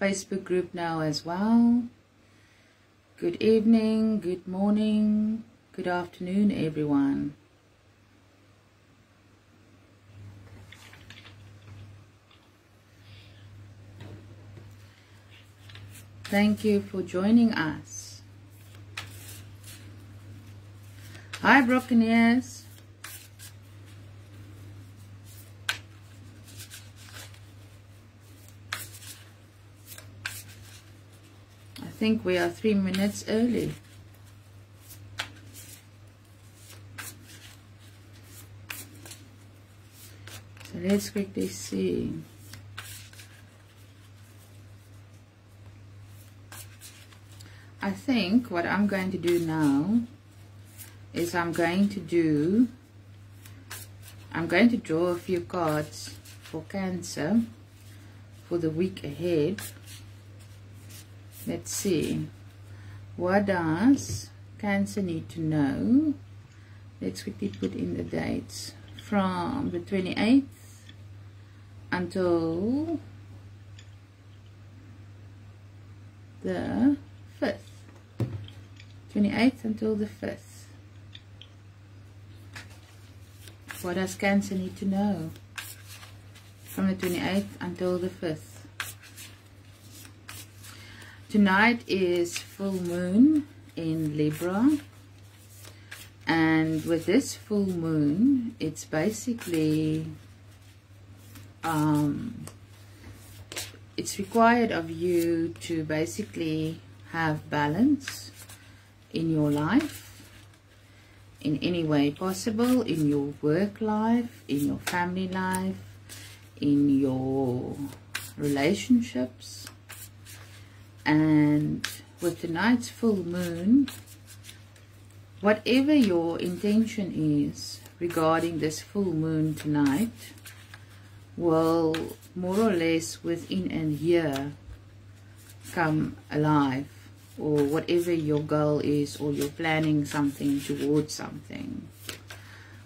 Facebook group now as well. Good evening, good morning, good afternoon, everyone. Thank you for joining us. Hi, Broken Ears. I think we are three minutes early. So let's quickly see. I think what I'm going to do now is I'm going to do I'm going to draw a few cards for cancer for the week ahead let's see what does cancer need to know let's quickly put in the dates from the 28th until the 5th 28th until the 5th. What does Cancer need to know? From the 28th until the 5th. Tonight is full moon in Libra. And with this full moon, it's basically um, it's required of you to basically have balance in your life in any way possible in your work life in your family life in your relationships and with tonight's full moon whatever your intention is regarding this full moon tonight will more or less within a year come alive or whatever your goal is or you're planning something towards something.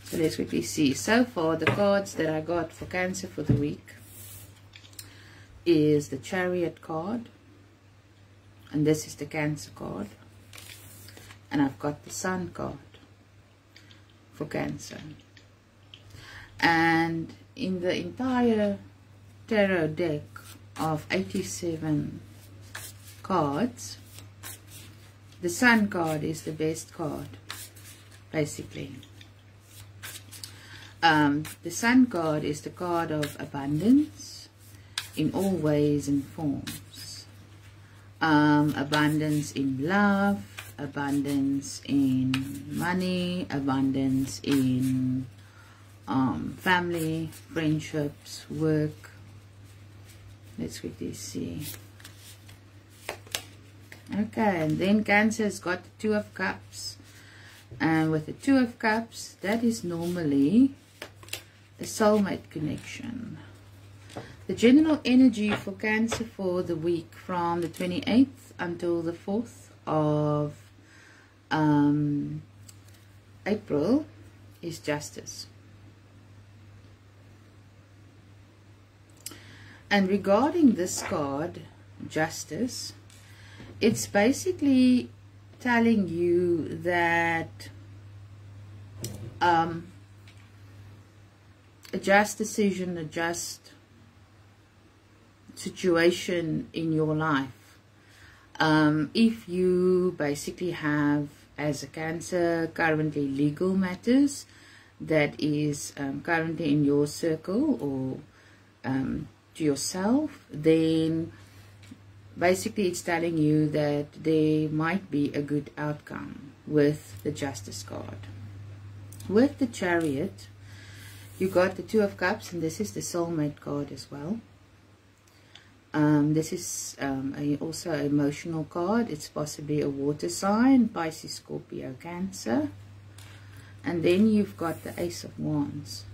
So let's quickly see. So far, the cards that I got for Cancer for the week is the Chariot card. And this is the Cancer card. And I've got the Sun card for Cancer. And in the entire tarot deck of 87 cards, the sun card is the best card basically um, the sun card is the card of abundance in all ways and forms um, abundance in love abundance in money abundance in um, family friendships work let's quickly see Okay, and then Cancer's got the Two of Cups. And with the Two of Cups, that is normally a soulmate connection. The general energy for Cancer for the week from the 28th until the 4th of um, April is justice. And regarding this card, justice, it's basically telling you that um, a just decision, a just situation in your life. Um, if you basically have, as a cancer, currently legal matters that is um, currently in your circle or um, to yourself, then basically it's telling you that there might be a good outcome with the justice card with the chariot you got the two of cups and this is the soulmate card as well um, this is um, a, also an emotional card. It's possibly a water sign Pisces Scorpio Cancer. And then you've got the ace of wands.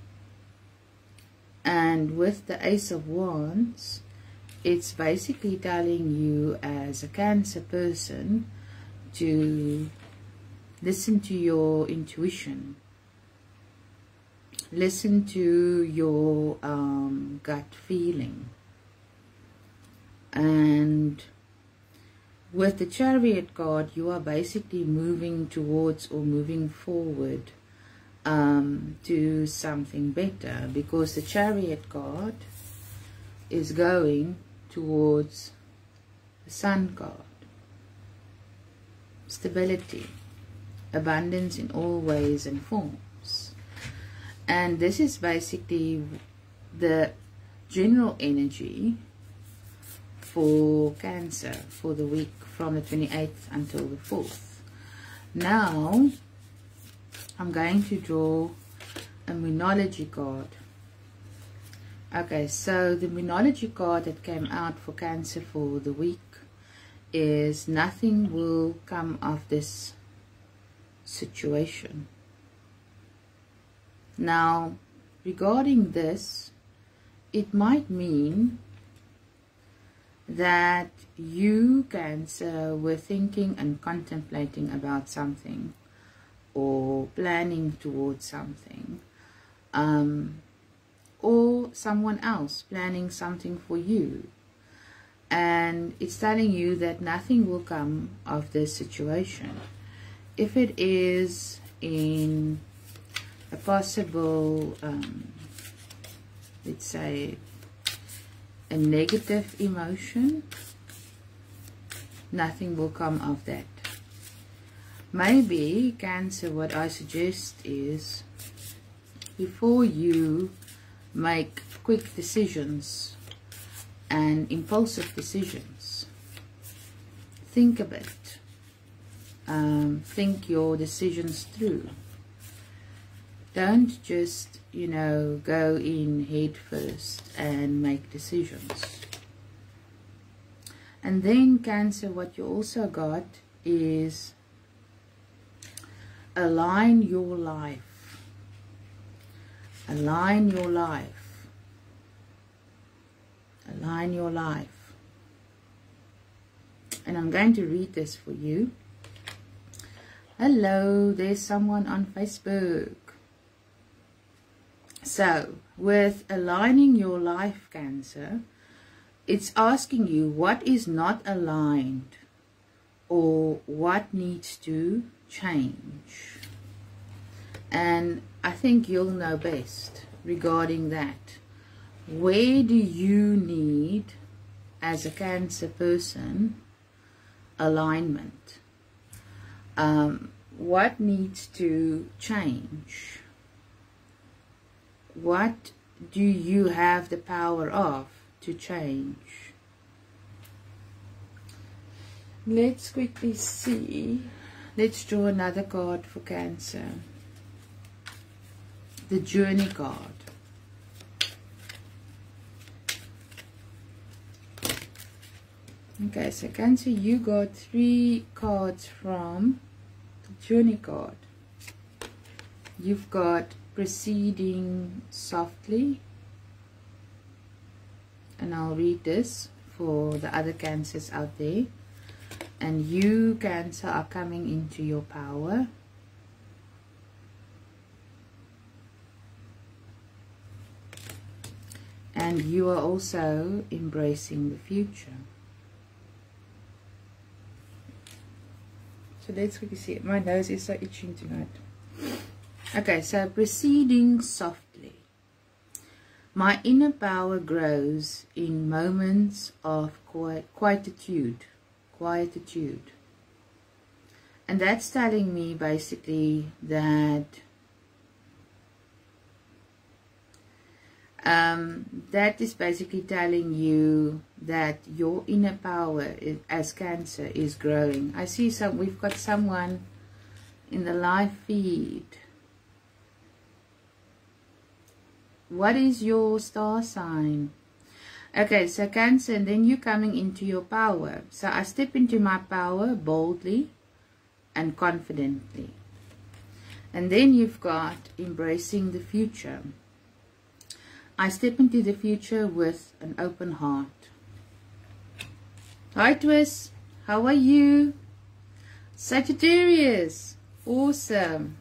And with the ace of wands it's basically telling you as a cancer person to listen to your intuition. Listen to your um, gut feeling And with the chariot card, you are basically moving towards or moving forward um, to something better because the chariot card is going towards the sun card. Stability, abundance in all ways and forms. And this is basically the general energy for Cancer for the week from the 28th until the 4th. Now, I'm going to draw a Moonology card. Okay, so the Moonology card that came out for Cancer for the week is nothing will come of this situation. Now, regarding this, it might mean that you, Cancer, were thinking and contemplating about something or planning towards something. Um, or someone else planning something for you. And it's telling you that nothing will come of this situation. If it is in a possible, um, let's say, a negative emotion, nothing will come of that. Maybe, Cancer, what I suggest is before you make quick decisions and impulsive decisions, think a bit. Um, think your decisions through. Don't just, you know, go in head first and make decisions. And then Cancer, what you also got is align your life. Align your life. Align your life. And I'm going to read this for you. Hello, there's someone on Facebook. So, with aligning your life cancer, it's asking you what is not aligned or what needs to change. And I think you'll know best regarding that. Where do you need, as a cancer person, alignment? Um, what needs to change? What do you have the power of to change? Let's quickly see. Let's draw another card for Cancer. The Journey card. Okay, so Cancer, you got three cards from the Journey card. You've got proceeding softly. And I'll read this for the other cancers out there. And you cancer are coming into your power. And you are also embracing the future. So let's quickly see. My nose is so itching tonight Okay, so proceeding softly. My inner power grows in moments of quietude, quietude. And that's telling me basically that um, that is basically telling you that your inner power is, as cancer is growing. I see some, we've got someone in the live feed What is your star sign? Okay, so Cancer, and then you're coming into your power. So I step into my power boldly and confidently. And then you've got embracing the future. I step into the future with an open heart. Hi, Twist. How are you? Sagittarius. Awesome.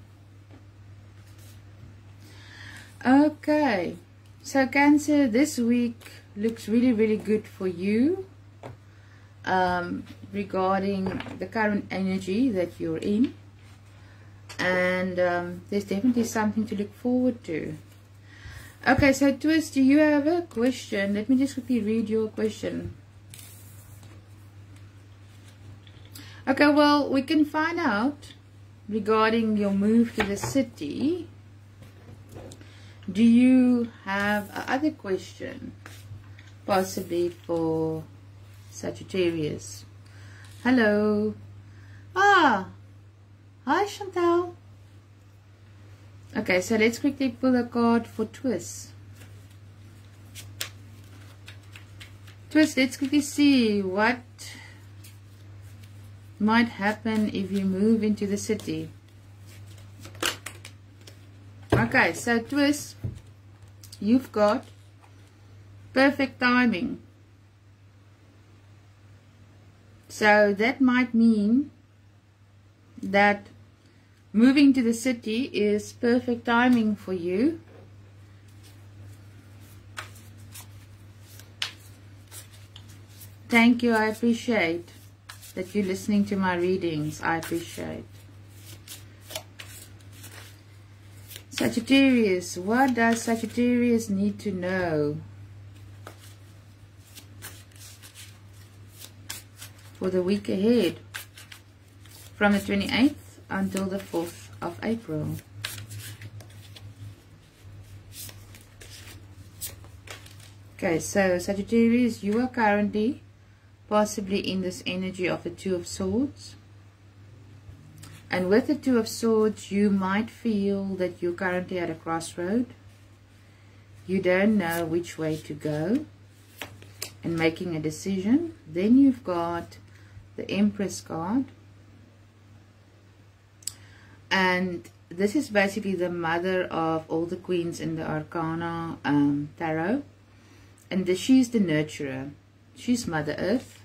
Okay, so Cancer, this week looks really, really good for you. um, regarding the current energy that you're in. And um, there's definitely something to look forward to. Okay, so Twist, do you have a question? Let me just quickly read your question. Okay, well, we can find out regarding your move to the city. Do you have other question? Possibly for Sagittarius. Hello. Ah. Hi, Chantel. Okay, so let's quickly pull a card for Twist. Twist, let's quickly see what might happen if you move into the city. Okay, so Twist, you've got perfect timing. So that might mean that moving to the city is perfect timing for you. Thank you, I appreciate that you're listening to my readings. I appreciate. Sagittarius, what does Sagittarius need to know? For the week ahead, from the 28th until the 4th of April. Okay, so Sagittarius, you are currently possibly in this energy of the Two of Swords. And with the Two of Swords, you might feel that you're currently at a crossroad. You don't know which way to go and making a decision. Then you've got the Empress card. And this is basically the mother of all the queens in the Arcana um, Tarot. And the, she's the nurturer. She's Mother Earth.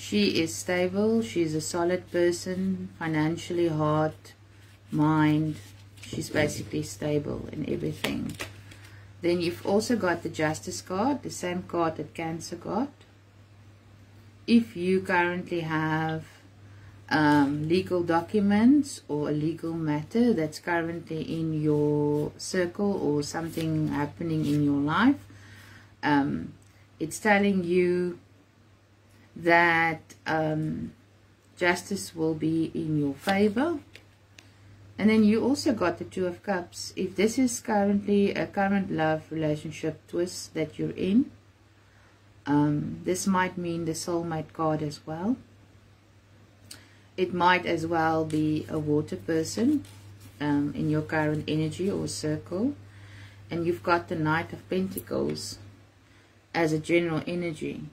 She is stable. She's a solid person, financially, heart, mind. She's basically stable in everything. Then you've also got the Justice card, the same card that Cancer got. If you currently have um, legal documents or a legal matter that's currently in your circle or something happening in your life, um, it's telling you that um, justice will be in your favor. And then you also got the Two of Cups. If this is currently a current love relationship twist that you're in, um, this might mean the soulmate card as well. It might as well be a water person um, in your current energy or circle. And you've got the Knight of Pentacles as a general energy.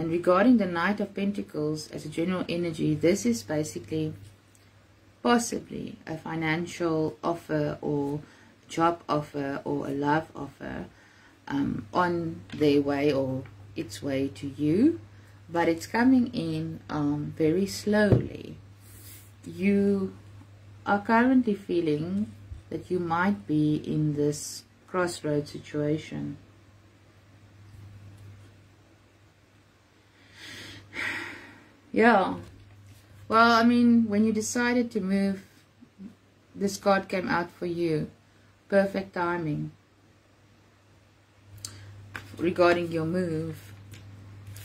And regarding the Knight of Pentacles as a general energy, this is basically possibly a financial offer or job offer or a love offer um, on their way or its way to you. But it's coming in um, very slowly. You are currently feeling that you might be in this crossroad situation. Yeah. Well, I mean, when you decided to move, this card came out for you. Perfect timing. Regarding your move.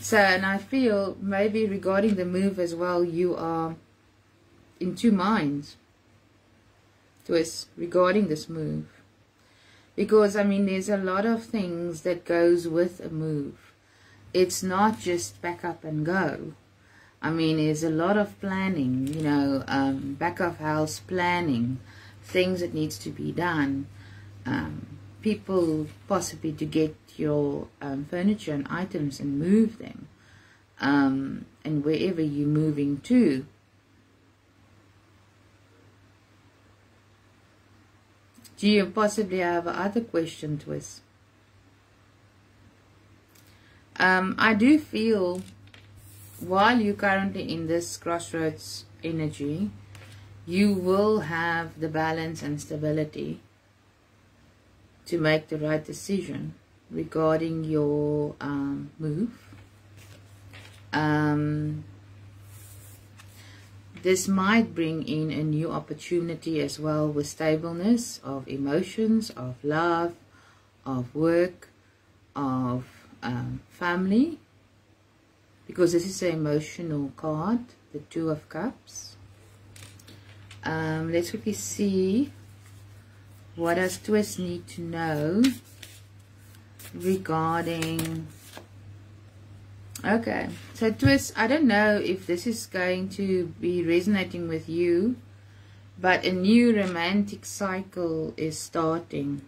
So, and I feel maybe regarding the move as well, you are in two minds. Twist, regarding this move. Because, I mean, there's a lot of things that goes with a move. It's not just pack up and go I mean, there's a lot of planning, you know, um, back of house planning, things that needs to be done. Um, people possibly to get your um, furniture and items and move them. Um, and wherever you're moving to. Do you possibly have other question, Twist? Um, I do feel while you're currently in this crossroads energy, you will have the balance and stability to make the right decision regarding your um, move. Um, this might bring in a new opportunity as well with stableness of emotions, of love, of work, of um, family. Because this is an emotional card, the Two of Cups. Um, let's quickly see what does Twist need to know regarding Okay, so Twist, I don't know if this is going to be resonating with you, but a new romantic cycle is starting.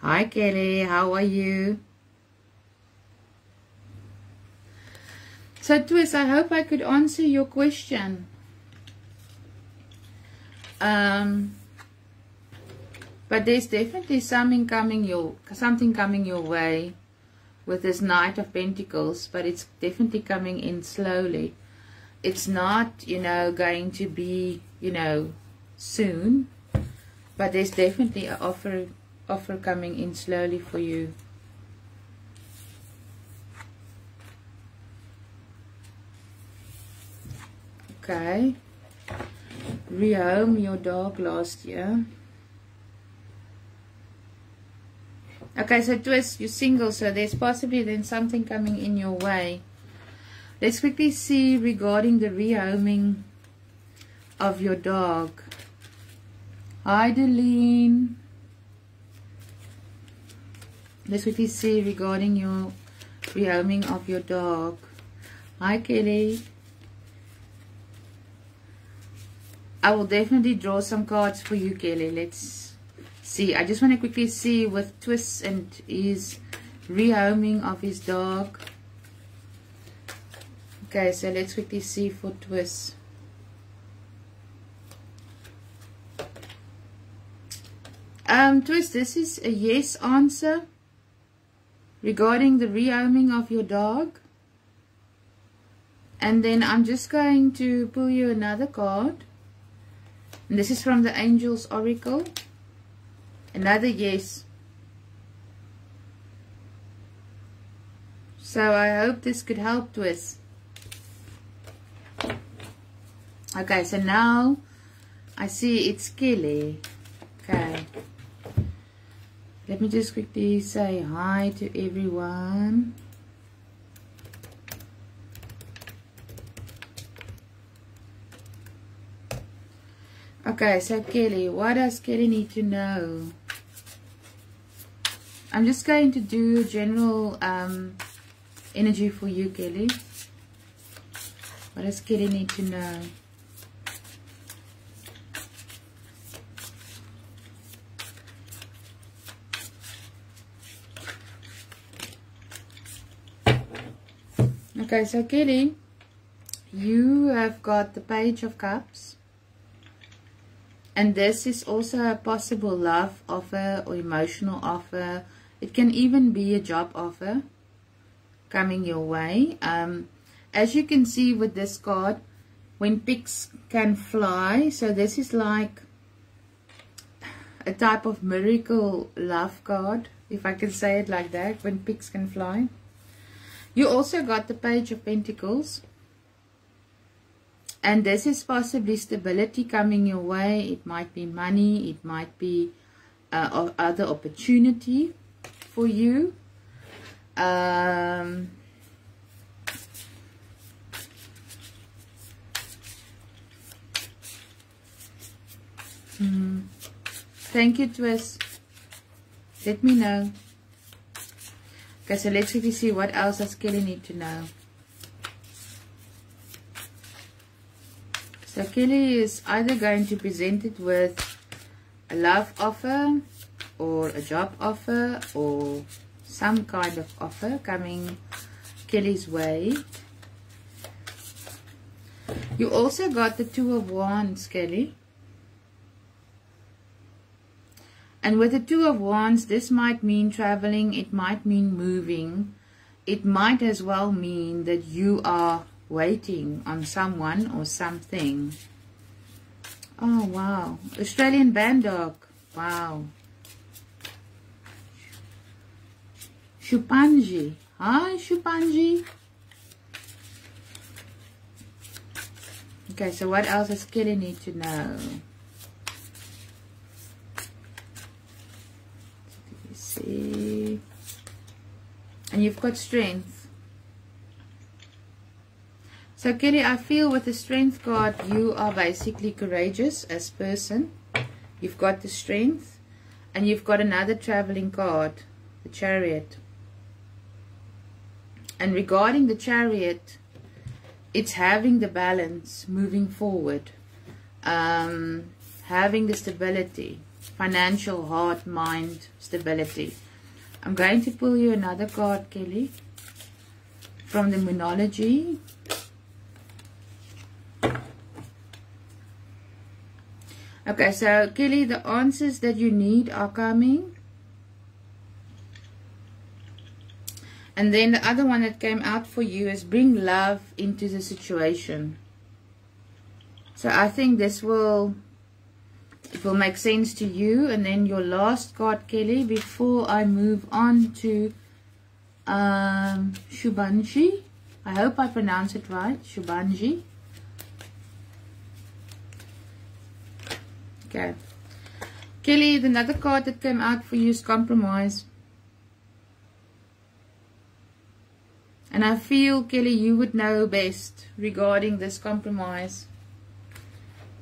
Hi Kelly, how are you? So Twist, I hope I could answer your question. Um, but there's definitely something coming your something coming your way with this Knight of Pentacles, but it's definitely coming in slowly. It's not, you know, going to be, you know, soon, but there's definitely an offer, offer coming in slowly for you. Okay. Rehome your dog last year. Okay, so twist, you're single, so there's possibly then something coming in your way. Let's quickly see regarding the rehoming of your dog. Hi, Delene. Let's quickly see regarding your rehoming of your dog. Hi, Kelly. I will definitely draw some cards for you, Kelly. Let's see. I just want to quickly see with twists and his rehoming of his dog. Okay, so let's quickly see for twists. Um, twist, this is a yes answer regarding the rehoming of your dog. And then I'm just going to pull you another card. And this is from the Angels Oracle. Another yes. So I hope this could help Twist. Okay, so now I see it's Kelly. Okay. Let me just quickly say hi to everyone. Okay, so Kelly, what does Kelly need to know? I'm just going to do a general um, energy for you, Kelly. What does Kelly need to know? Okay, so Kelly, you have got the Page of Cups. And this is also a possible love offer or emotional offer it can even be a job offer coming your way. Um, as you can see with this card, when pigs can fly, so this is like a type of miracle love card, if I can say it like that, when pigs can fly. You also got the Page of Pentacles. And this is possibly stability coming your way. It might be money. It might be uh, other opportunity for you. Um, hmm. Thank you, Twist. Let me know. Okay, so let's see what else does Kelly need to know. So Kelly is either going to present it with a love offer or a job offer or some kind of offer coming Kelly's way. You also got the Two of Wands, Kelly. And with the Two of Wands, this might mean traveling, it might mean moving. It might as well mean that you are waiting on someone or something. Oh, wow. Australian band dog. Wow. Chupanji. Hi, Shubanji. Okay, so what else does Kelly need to know? see. And you've got strength. So Kelly, I feel with the strength card, you are basically courageous as person. You've got the strength. And you've got another traveling card, the chariot. And regarding the chariot, it's having the balance moving forward. Um, having the stability financial heart mind stability I'm going to pull you another card Kelly from the Moonology okay so Kelly the answers that you need are coming and then the other one that came out for you is bring love into the situation so I think this will it will make sense to you. And then your last card, Kelly, before I move on to um, Shubanji. I hope I pronounce it right. Shubanji. Okay. Kelly, the another card that came out for you is compromise. And I feel, Kelly, you would know best regarding this compromise.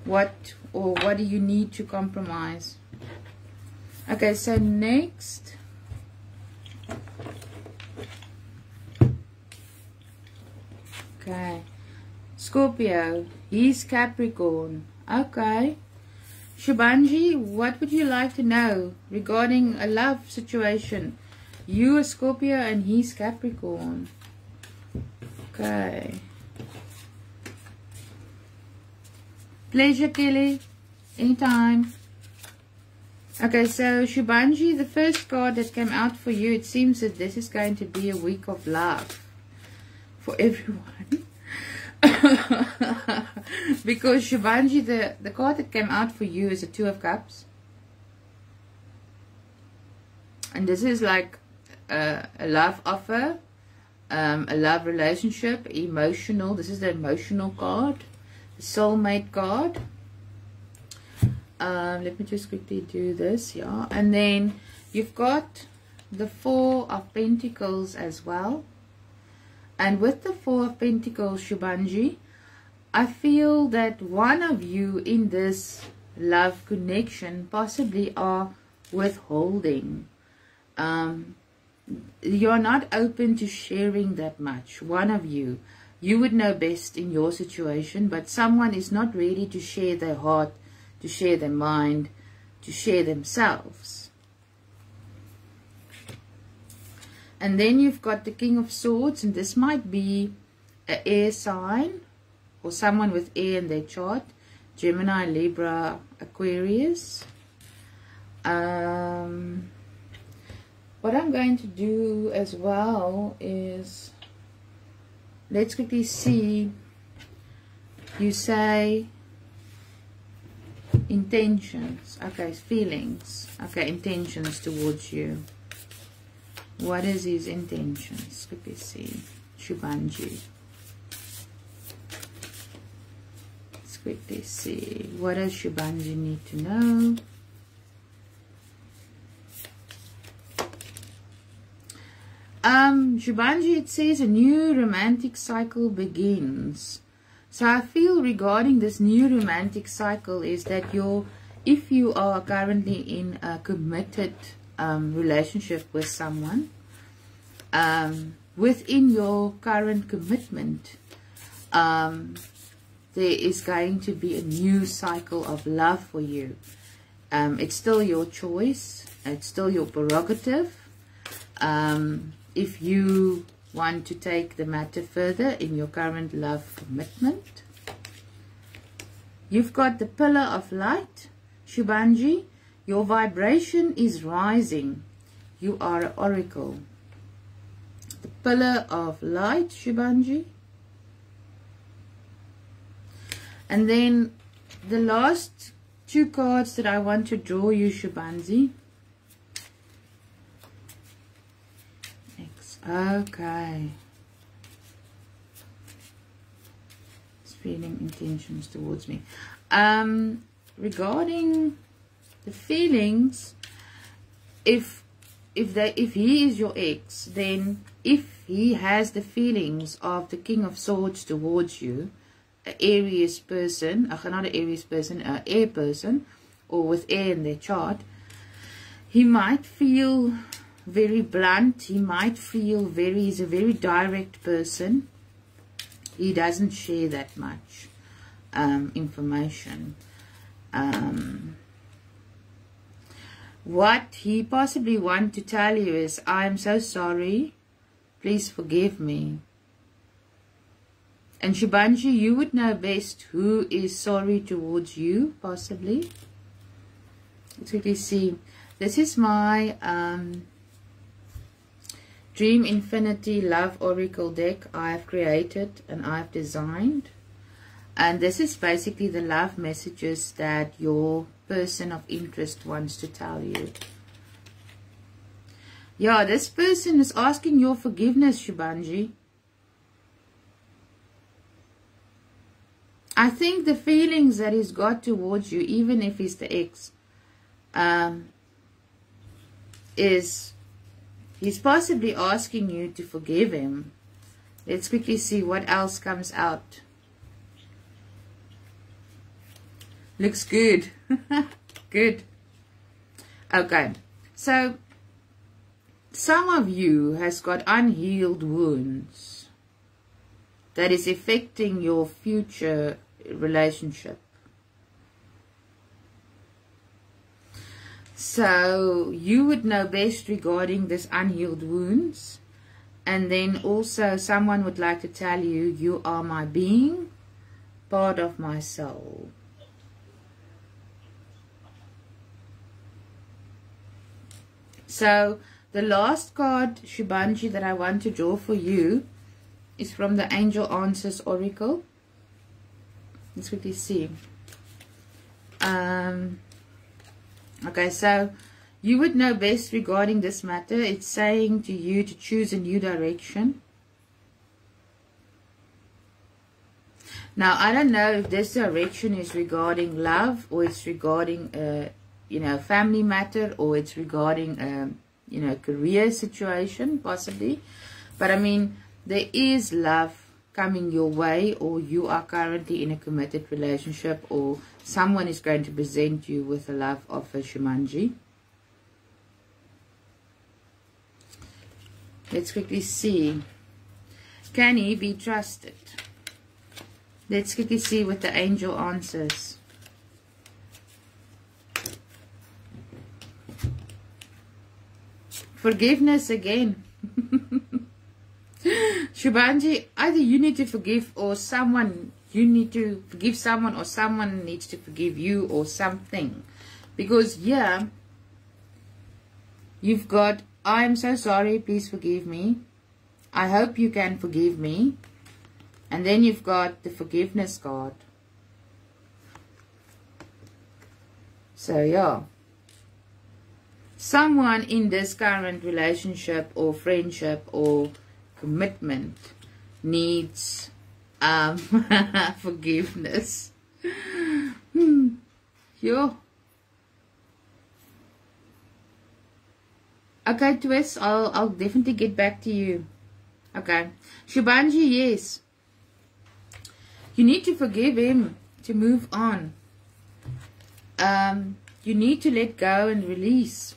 What or what do you need to compromise okay so next okay Scorpio he's Capricorn okay Shubanji what would you like to know regarding a love situation you a Scorpio and he's Capricorn okay Pleasure, Kelly. Anytime. Okay, so Shubanji, the first card that came out for you, it seems that this is going to be a week of love for everyone. because Shubanji, the, the card that came out for you is a Two of Cups. And this is like a, a love offer, um, a love relationship, emotional. This is the emotional card soulmate card um, let me just quickly do this yeah and then you've got the four of pentacles as well and with the four of pentacles shubanji i feel that one of you in this love connection possibly are withholding. Um, you're not open to sharing that much. One of you. You would know best in your situation, but someone is not ready to share their heart, to share their mind, to share themselves. And then you've got the King of Swords, and this might be an air sign or someone with air in their chart. Gemini, Libra, Aquarius. Um, what I'm going to do as well is let's quickly see you say intentions okay feelings okay intentions towards you what is his intentions? Quickly see Shubanji. Let's quickly see what does Shubanji need to know? Um, Shubanji, it says a new romantic cycle begins. So I feel regarding this new romantic cycle is that you're, if you are currently in a committed um, relationship with someone, um, within your current commitment, um, there is going to be a new cycle of love for you. Um, it's still your choice. It's still your prerogative. Um, if you want to take the matter further in your current love commitment. You've got the pillar of light, Shubanji. Your vibration is rising. You are an oracle. The pillar of light, Shubanji. And then the last two cards that I want to draw you, Shubanji, Okay. It's feeling intentions towards me. Um, regarding the feelings, if if they if he is your ex, then if he has the feelings of the King of Swords towards you, an Aries person, uh, not an Aries person, an air person, or with air in their chart, he might feel very blunt. He might feel very, he's a very direct person. He doesn't share that much um, information. Um, what he possibly want to tell you is, I am so sorry. Please forgive me. And Shibanji, you would know best who is sorry towards you, possibly. Let's quickly see. This is my um, Dream Infinity Love Oracle deck I've created and I've designed. And this is basically the love messages that your person of interest wants to tell you. Yeah, this person is asking your forgiveness, Shubanji. I think the feelings that he's got towards you, even if he's the ex, um, is he's possibly asking you to forgive him. Let's quickly see what else comes out. Looks good. good. Okay. So, some of you has got unhealed wounds that is affecting your future relationship. So you would know best regarding this unhealed wounds. And then also someone would like to tell you, you are my being, part of my soul. So the last card, Shibanji, that I want to draw for you is from the Angel Answers Oracle. Let's quickly see. Um, okay, so you would know best regarding this matter. It's saying to you to choose a new direction. Now, I don't know if this direction is regarding love or it's regarding uh, you know, family matter or it's regarding, um, you know, career situation possibly. But I mean, there is love coming your way or you are currently in a committed relationship or someone is going to present you with a love offer, Shumanji. Let's quickly see. Can he be trusted? Let's quickly see what the angel answers. Forgiveness again. Shubanji, either you need to forgive or someone, you need to forgive someone or someone needs to forgive you or something. Because yeah, you've got, I'm so sorry, please forgive me. I hope you can forgive me. And then you've got the forgiveness card. So yeah someone in this current relationship or friendship or commitment needs um, forgiveness. hmm. Yo. Okay, Twist, I'll, I'll definitely get back to you. Okay. Shubanji, yes. You need to forgive him to move on. Um, you need to let go and release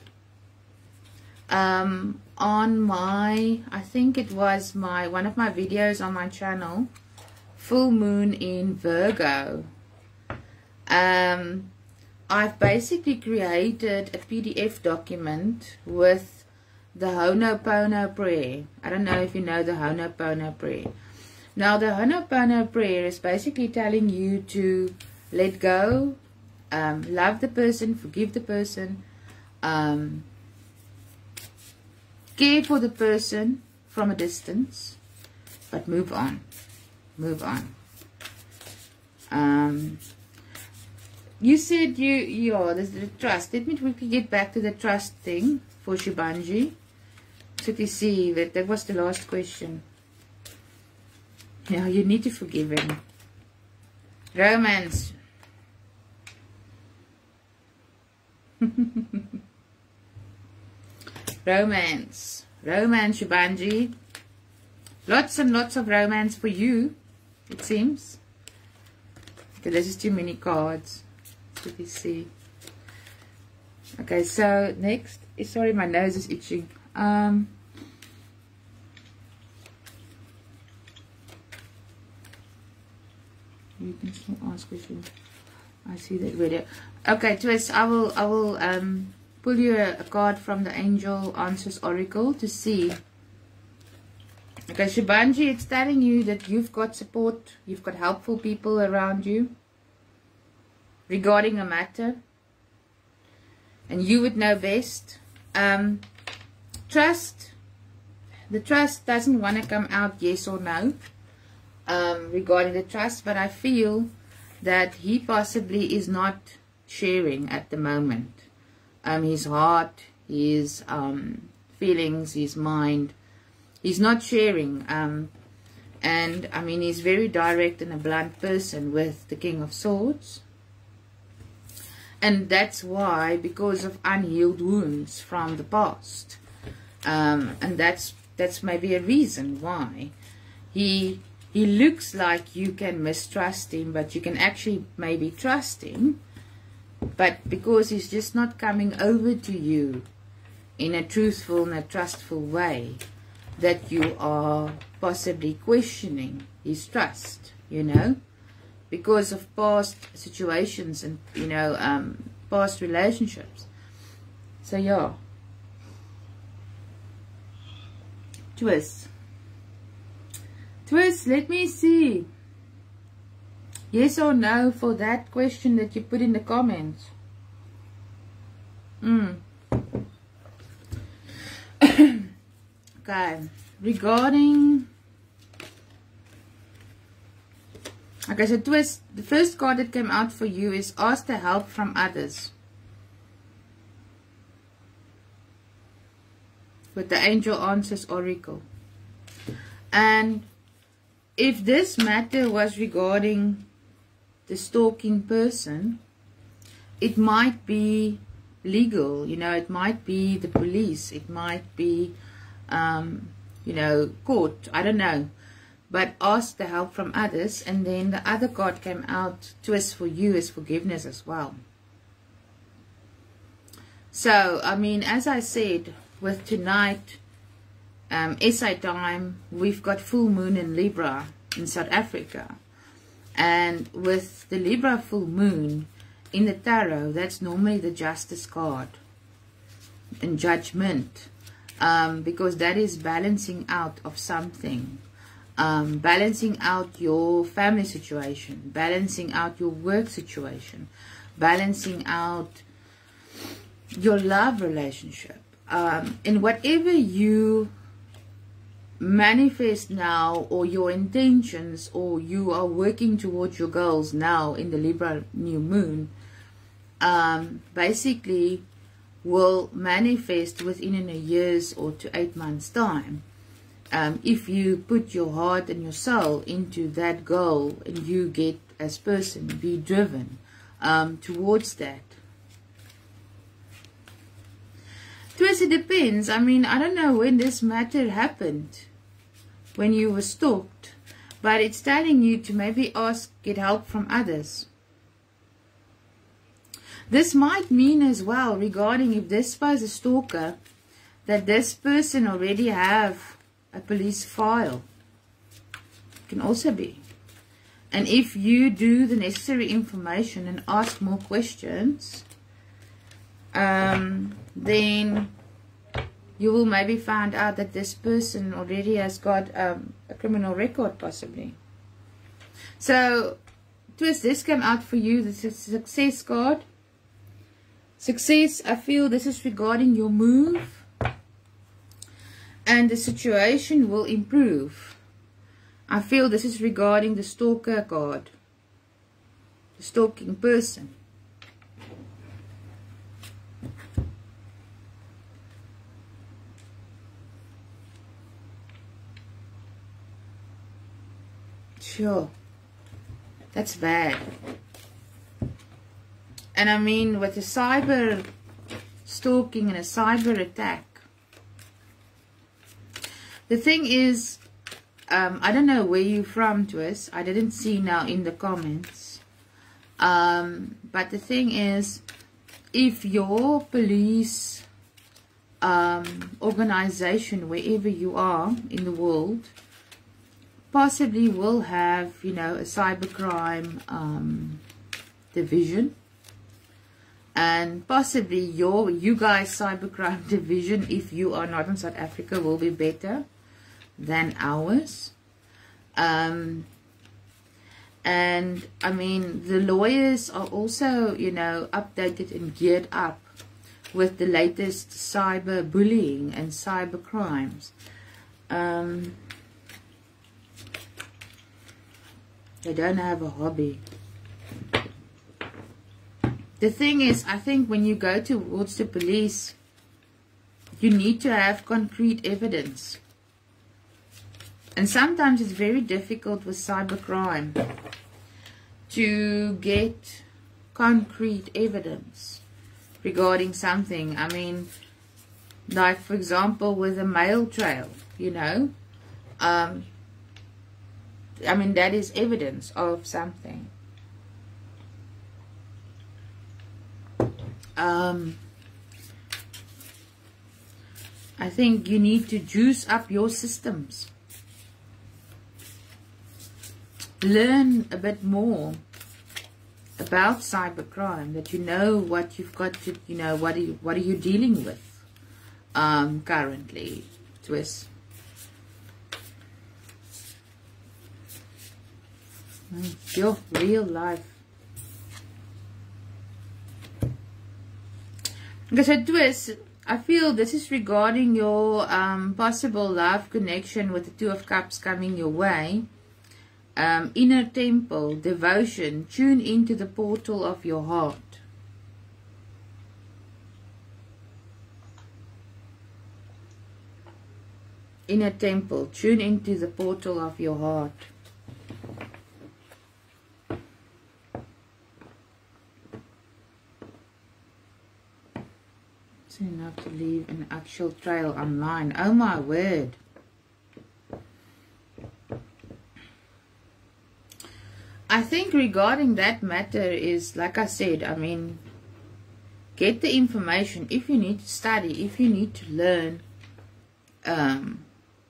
um, on my, I think it was my, one of my videos on my channel, full moon in Virgo. Um, I've basically created a PDF document with the Ho'oponopono prayer. I don't know if you know the Ho'oponopono prayer. Now, the Ho'oponopono prayer is basically telling you to let go, um, love the person, forgive the person, um, care for the person from a distance, but move on. Move on. Um, you said you, yeah, there's the trust. Let me We quickly get back to the trust thing for Shibanji. City C, that, that was the last question. Yeah, you need to forgive him. Romance. romance. Romance, Shubanji. Lots and lots of romance for you, it seems. Okay, this is too many cards. Let me see. Okay, so next. Sorry, my nose is itching. Um, you can still ask questions. I see that video. Okay, twist. I will. I will um pull you a, a card from the Angel Answers Oracle to see. Okay, Shibanji, it's telling you that you've got support, you've got helpful people around you regarding a matter, and you would know best. Um, trust, the trust doesn't want to come out yes or no um, regarding the trust, but I feel that he possibly is not sharing at the moment. Um, his heart, his um, feelings, his mind. He's not sharing. Um, and, I mean, he's very direct and a blunt person with the King of Swords. And that's why, because of unhealed wounds from the past. Um, and that's that's maybe a reason why he he looks like you can mistrust him, but you can actually maybe trust him. But because he's just not coming over to you in a truthful and a trustful way, that you are possibly questioning his trust, you know, because of past situations and, you know, um, past relationships. So, yeah. Twist. Twist, let me see. Yes or no for that question that you put in the comments. Mm. okay. Regarding... Okay, so twist. The first card that came out for you is ask the help from others. With the Angel Answers Oracle. And if this matter was regarding the stalking person, it might be legal, you know, it might be the police, it might be, um, you know, court, I don't know. But ask the help from others, and then the other card came out, to us for you as forgiveness as well. So, I mean, as I said, with tonight, um, SI time, we've got full moon in Libra in South Africa. And with the Libra full moon in the tarot, that's normally the justice card and judgment. Um, because that is balancing out of something. Um, balancing out your family situation, balancing out your work situation, balancing out your love relationship. Um, and whatever you manifest now or your intentions or you are working towards your goals now in the Libra new moon um, basically will manifest within a year's or to eight months time. Um, if you put your heart and your soul into that goal and you get as person be driven um, towards that. To it depends. I mean, I don't know when this matter happened, when you were stalked, but it's telling you to maybe ask, get help from others. This might mean as well, regarding if this was a stalker, that this person already have a police file. It can also be. And if you do the necessary information and ask more questions, um, then you will maybe find out that this person already has got um, a criminal record possibly. So, twist this came out for you, this is success card. Success, I feel this is regarding your move. And the situation will improve. I feel this is regarding the stalker card. The stalking person. Sure. That's bad. And I mean, with a cyber stalking and a cyber attack, the thing is, um, I don't know where you're from, Twist. I didn't see now in the comments. Um, but the thing is, if your police um, organization, wherever you are in the world, possibly will have, you know, a cybercrime um, division. And possibly your, you guys cybercrime division, if you are not in South Africa, will be better than ours. Um, and I mean, the lawyers are also, you know, updated and geared up with the latest cyber bullying and cyber crimes. Um, they don't have a hobby. The thing is, I think when you go towards the police, you need to have concrete evidence. And sometimes it's very difficult with cybercrime to get concrete evidence regarding something. I mean, like for example with a mail trail, you know, um, I mean that is evidence of something. Um, I think you need to juice up your systems learn a bit more about cybercrime that you know what you've got to you know what are you, what are you dealing with um, currently twist your real life because at twist I feel this is regarding your um, possible love connection with the Two of Cups coming your way um, inner temple, devotion, tune into the portal of your heart. Inner temple, tune into the portal of your heart. Enough to leave an actual trail online. Oh my word. I think regarding that matter is, like I said, I mean, get the information if you need to study, if you need to learn, um,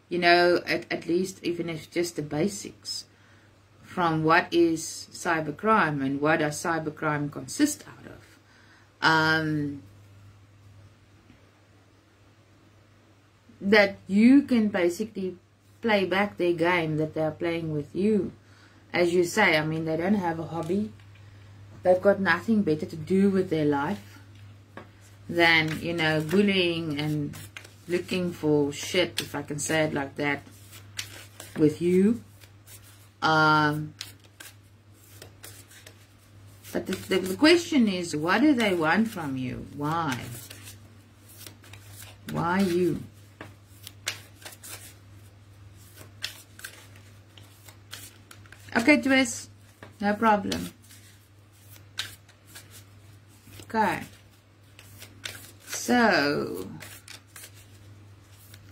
you know, at, at least even if just the basics from what is cybercrime and what does cybercrime consist out of. Um, that you can basically play back their game that they're playing with you as you say, I mean, they don't have a hobby. They've got nothing better to do with their life than, you know, bullying and looking for shit, if I can say it like that, with you. Um, but the, the, the question is, what do they want from you? Why? Why you? Okay, twist. No problem. Okay. So,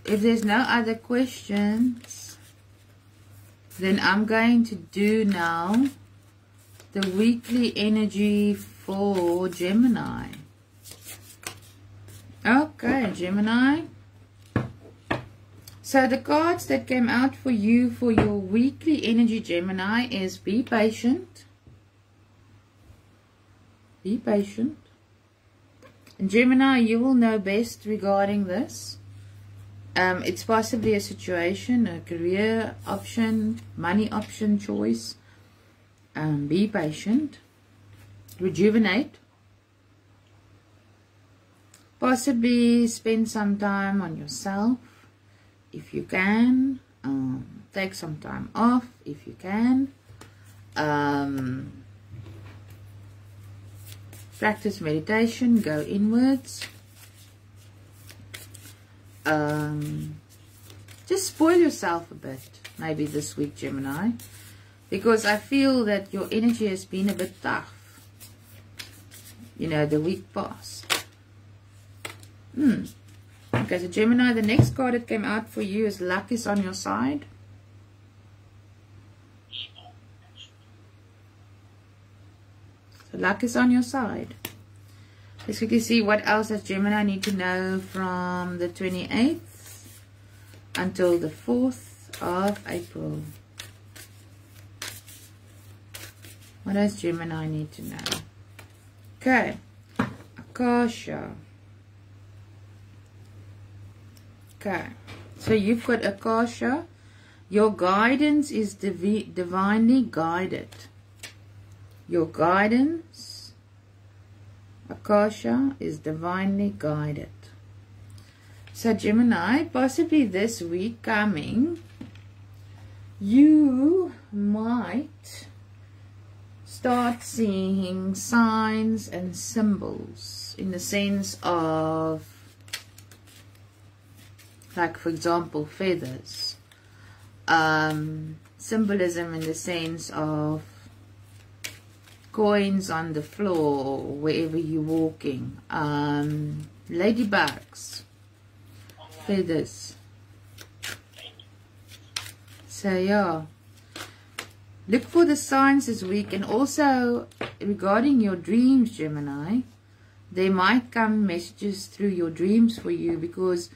if there's no other questions, then I'm going to do now the weekly energy for Gemini. Okay, Gemini. So the cards that came out for you for your weekly energy Gemini is be patient. Be patient. Gemini, you will know best regarding this. Um, it's possibly a situation, a career option, money option choice. Um, be patient. Rejuvenate. Possibly spend some time on yourself if you can um, take some time off if you can um, practice meditation go inwards um, just spoil yourself a bit maybe this week Gemini Because I feel that your energy has been a bit tough. You know, the week past. Hmm. Okay, so Gemini, the next card that came out for you is luck is on your side. So luck is on your side. Let's quickly see what else does Gemini need to know from the 28th until the 4th of April. What does Gemini need to know? Okay. Akasha. Okay. So you've got Akasha. Your guidance is divi divinely guided. Your guidance, Akasha, is divinely guided. So Gemini, possibly this week coming, you might start seeing signs and symbols in the sense of like for example feathers. Um, symbolism in the sense of coins on the floor wherever you're walking. Um, ladybugs. Feathers. So yeah. Look for the signs this week and also regarding your dreams Gemini there might come messages through your dreams for you because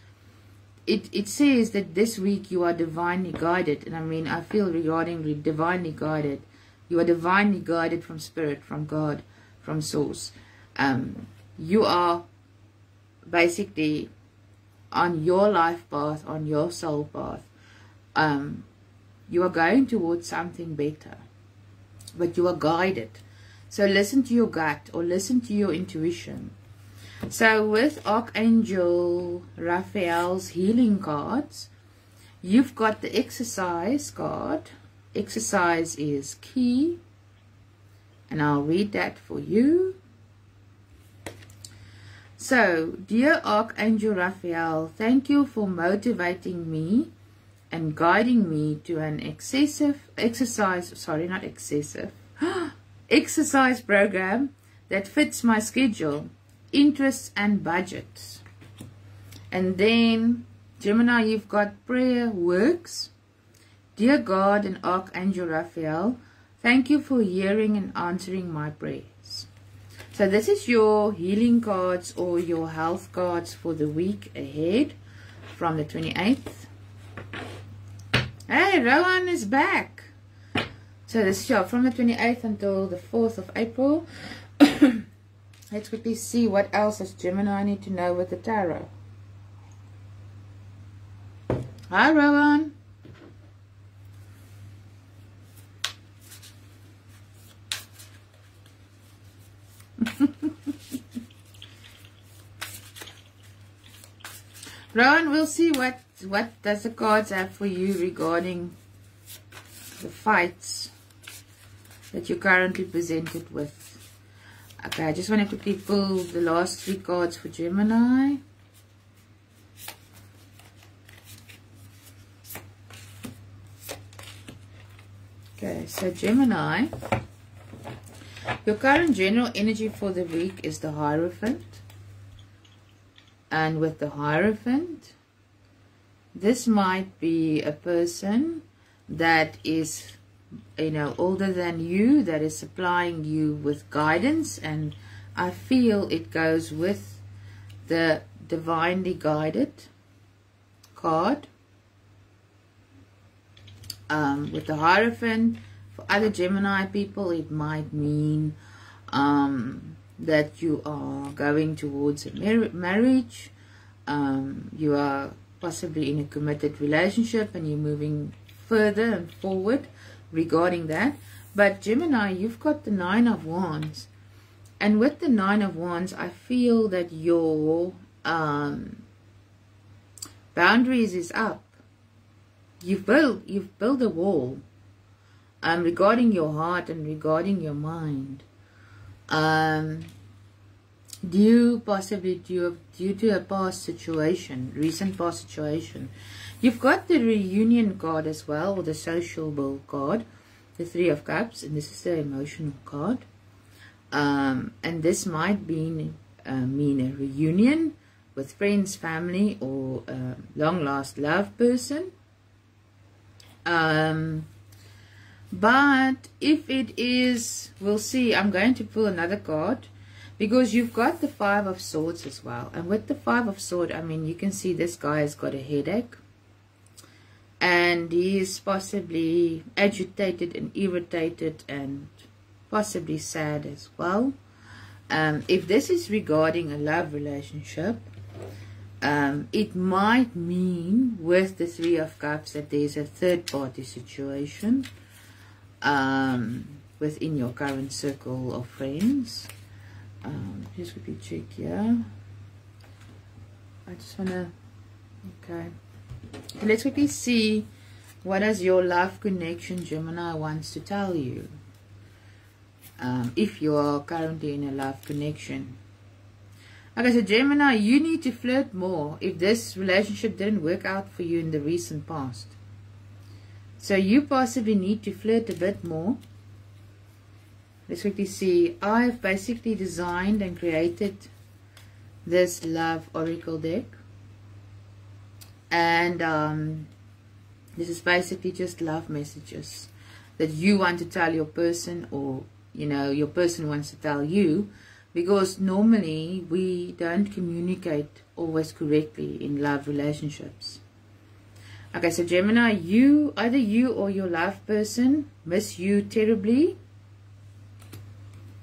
it, it says that this week you are divinely guided. And I mean, I feel regarding divinely guided. You are divinely guided from spirit, from God, from source. Um, you are basically on your life path, on your soul path. Um, you are going towards something better. But you are guided. So listen to your gut or listen to your intuition. So with Archangel Raphael's healing cards, you've got the exercise card. Exercise is key. And I'll read that for you. So, dear Archangel Raphael, thank you for motivating me and guiding me to an excessive exercise, sorry, not excessive, exercise program that fits my schedule interests and budgets. And then, Gemini, you've got prayer works. Dear God and Archangel Raphael, thank you for hearing and answering my prayers. So this is your healing cards or your health cards for the week ahead from the 28th. Hey, Rowan is back. So this is yeah, from the 28th until the 4th of April. Let's quickly see what else does Gemini need to know with the tarot. Hi, Rowan. Rowan, we'll see what what does the cards have for you regarding the fights that you're currently presented with. Okay, I just want to quickly pull the last three cards for Gemini. Okay, so Gemini, your current general energy for the week is the Hierophant. And with the Hierophant, this might be a person that is you know older than you that is supplying you with guidance. And I feel it goes with the divinely guided card um, with the Hierophant. For other Gemini people it might mean um, that you are going towards a mar marriage. Um, you are possibly in a committed relationship and you're moving further and forward regarding that. But Gemini, you've got the Nine of Wands. And with the Nine of Wands, I feel that your um, boundaries is up. You've built, you've built a wall um, regarding your heart and regarding your mind. Um, due possibly due, due to a past situation, recent past situation. You've got the reunion card as well, or the sociable card. the Three of Cups, and this is the emotional card. Um, and this might be, uh, mean a reunion with friends, family, or a long lost love person. Um, but if it is, we'll see. I'm going to pull another card because you've got the Five of Swords as well. And with the Five of Swords, I mean, you can see this guy has got a headache. And he is possibly agitated and irritated and possibly sad as well. Um, if this is regarding a love relationship, um, it might mean with the Three of Cups that there's a third party situation um, within your current circle of friends. Just quickly check here. I just want to, okay. Let's quickly see what does your love connection Gemini wants to tell you. Um, if you are currently in a love connection. Okay, so Gemini, you need to flirt more if this relationship didn't work out for you in the recent past. So you possibly need to flirt a bit more. Let's quickly see. I've basically designed and created this love oracle deck. And um, this is basically just love messages that you want to tell your person or, you know, your person wants to tell you. Because normally we don't communicate always correctly in love relationships. Okay, so Gemini, you, either you or your love person miss you terribly.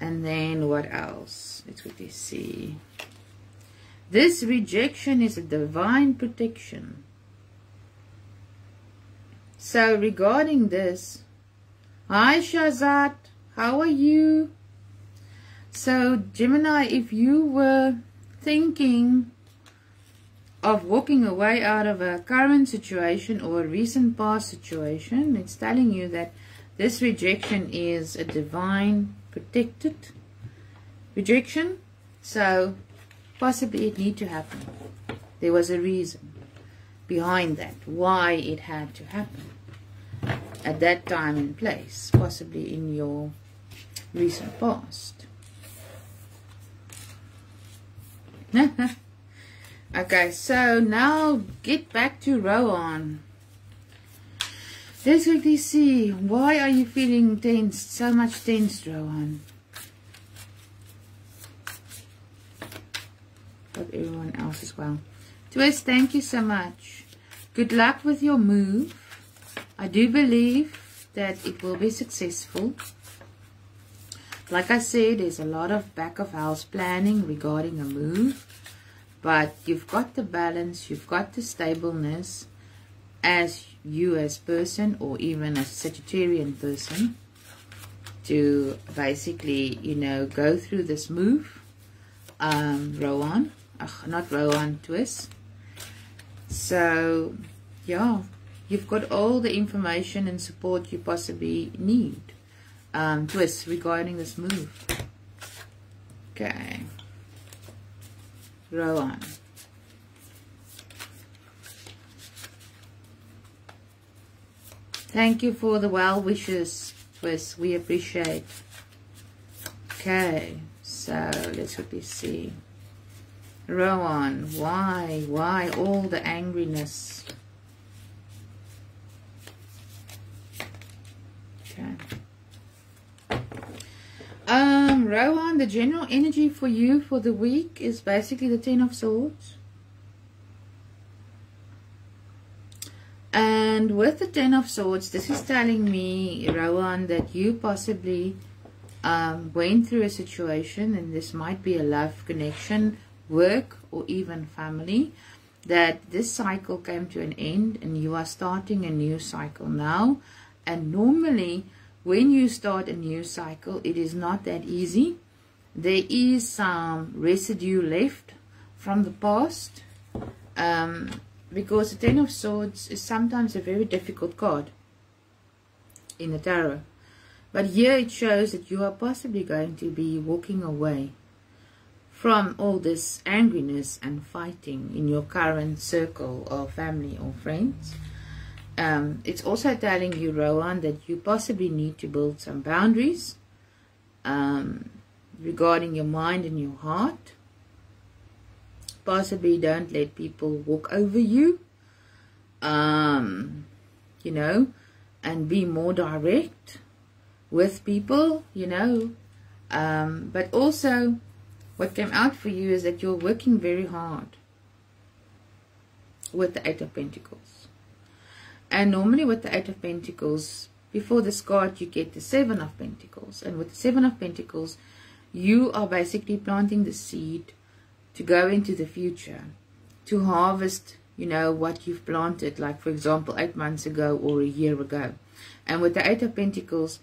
And then what else? Let's quickly see. This rejection is a divine protection. So regarding this, hi Shazat, how are you? So Gemini, if you were thinking of walking away out of a current situation or a recent past situation, it's telling you that this rejection is a divine protected rejection. So possibly it need to happen. There was a reason behind that, why it had to happen at that time and place, possibly in your recent past. Okay, so now get back to Rowan. Let's quickly see. Why are you feeling tense? So much tense, Rowan. But everyone else as well. Twist, thank you so much. Good luck with your move. I do believe that it will be successful. Like I said, there's a lot of back of house planning regarding a move but you've got the balance you've got the stableness as you as person or even as a Sagittarian person to basically you know go through this move um Rowan Ugh, not Rowan twist so yeah you've got all the information and support you possibly need um twist regarding this move okay Rowan. Thank you for the well wishes, Twist. We appreciate. Okay, so let's quickly see. Rowan, why, why all the angriness? Okay. Um, Rowan, the general energy for you for the week is basically the Ten of Swords. And with the Ten of Swords, this is telling me, Rowan, that you possibly um, went through a situation, and this might be a love connection, work, or even family, that this cycle came to an end and you are starting a new cycle now. And normally, when you start a new cycle, it is not that easy. There is some residue left from the past um, because the Ten of Swords is sometimes a very difficult card in the tarot. But here it shows that you are possibly going to be walking away from all this angriness and fighting in your current circle of family or friends. um, it's also telling you, Rowan, that you possibly need to build some boundaries um, regarding your mind and your heart. Possibly don't let people walk over you. Um, you know, and be more direct with people, you know. Um, but also, what came out for you is that you're working very hard with the Eight of Pentacles. And normally with the Eight of Pentacles, before this card, you get the Seven of Pentacles. And with the Seven of Pentacles, you are basically planting the seed to go into the future, to harvest, you know, what you've planted, like for example, eight months ago or a year ago. And with the Eight of Pentacles,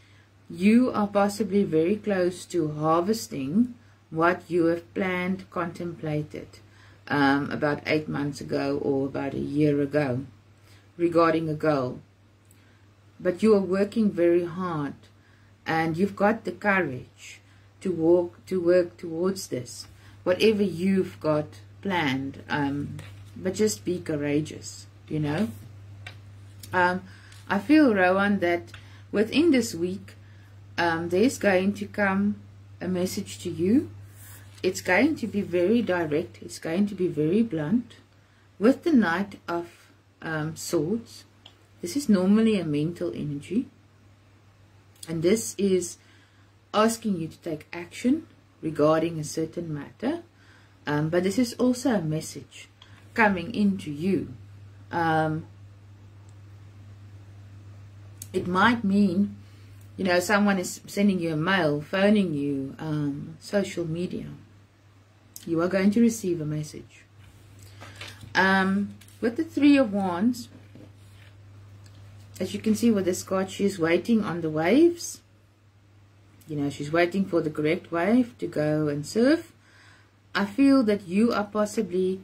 you are possibly very close to harvesting what you have planned, contemplated um, about eight months ago or about a year ago regarding a goal. But you are working very hard and you've got the courage to walk, to work towards this. Whatever you've got planned, um, but just be courageous, you know. Um, I feel, Rowan, that within this week, um, there's going to come a message to you. It's going to be very direct. It's going to be very blunt. With the Knight of um, Swords, this is normally a mental energy. And this is asking you to take action regarding a certain matter. Um, but this is also a message coming into you. Um, it might mean you know, someone is sending you a mail, phoning you, um, social media, you are going to receive a message. Um, with the Three of Wands, as you can see with this card, she's waiting on the waves. You know, she's waiting for the correct wave to go and surf. I feel that you are possibly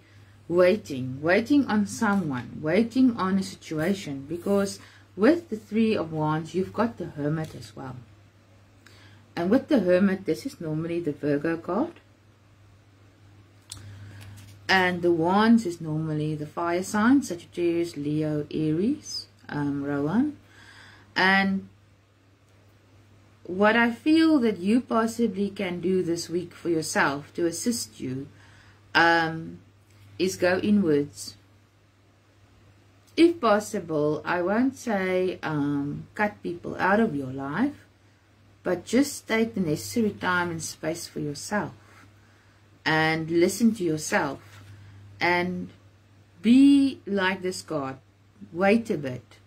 waiting, waiting on someone, waiting on a situation because with the Three of Wands, you've got the Hermit as well. And with the Hermit, this is normally the Virgo card. And the Wands is normally the fire signs, Sagittarius, Leo, Aries, um, Rowan. And what I feel that you possibly can do this week for yourself to assist you um, is go inwards if possible, I won't say um, cut people out of your life, but just take the necessary time and space for yourself and listen to yourself and be like this God. Wait a bit.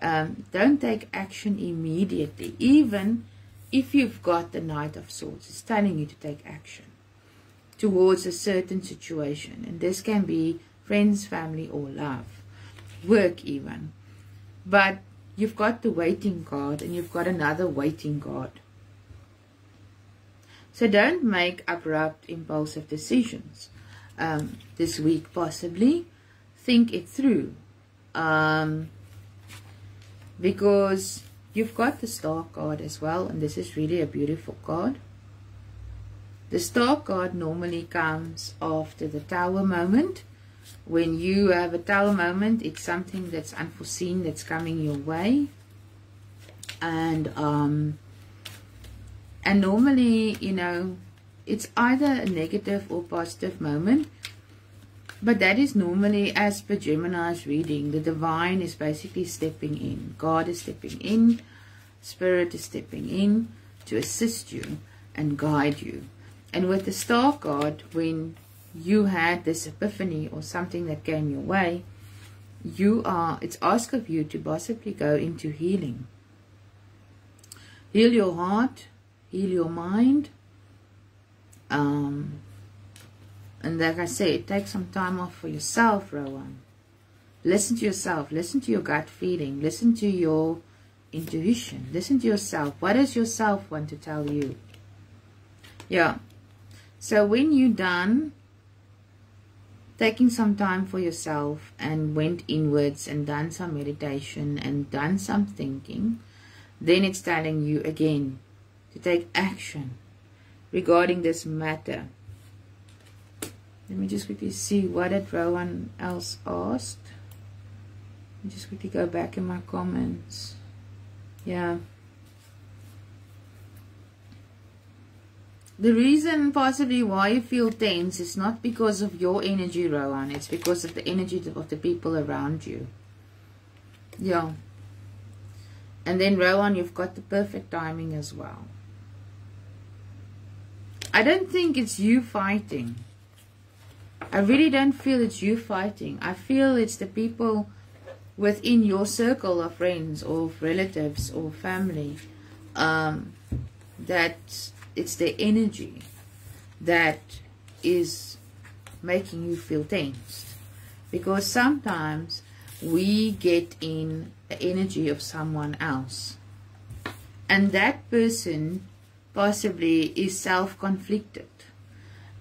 Um, don't take action immediately, even if you've got the Knight of Swords. It's telling you to take action towards a certain situation. And this can be friends, family, or love work even. But you've got the waiting card and you've got another waiting card. So don't make abrupt, impulsive decisions um, this week, possibly. Think it through. Um, because you've got the star card as well, and this is really a beautiful card. The star card normally comes after the tower moment when you have a tower moment, it's something that's unforeseen that's coming your way. And um, and normally, you know, it's either a negative or positive moment. But that is normally, as per Gemini's reading, the divine is basically stepping in. God is stepping in. Spirit is stepping in to assist you and guide you. And with the star card, when you had this epiphany or something that came your way, you are, it's asked of you to possibly go into healing. Heal your heart, heal your mind. Um, and like I say, take some time off for yourself, Rowan. Listen to yourself. Listen to your gut feeling. Listen to your intuition. Listen to yourself. What does yourself want to tell you? Yeah. So when you're done taking some time for yourself and went inwards and done some meditation and done some thinking, then it's telling you again to take action regarding this matter. Let me just quickly see what did Rowan else asked. just quickly go back in my comments. Yeah. The reason possibly why you feel tense is not because of your energy, Rowan. It's because of the energy of the people around you. Yeah. And then, Rowan, you've got the perfect timing as well. I don't think it's you fighting. I really don't feel it's you fighting. I feel it's the people within your circle of friends or relatives or family um, that it's the energy that is making you feel tensed. Because sometimes we get in the energy of someone else. And that person possibly is self-conflicted.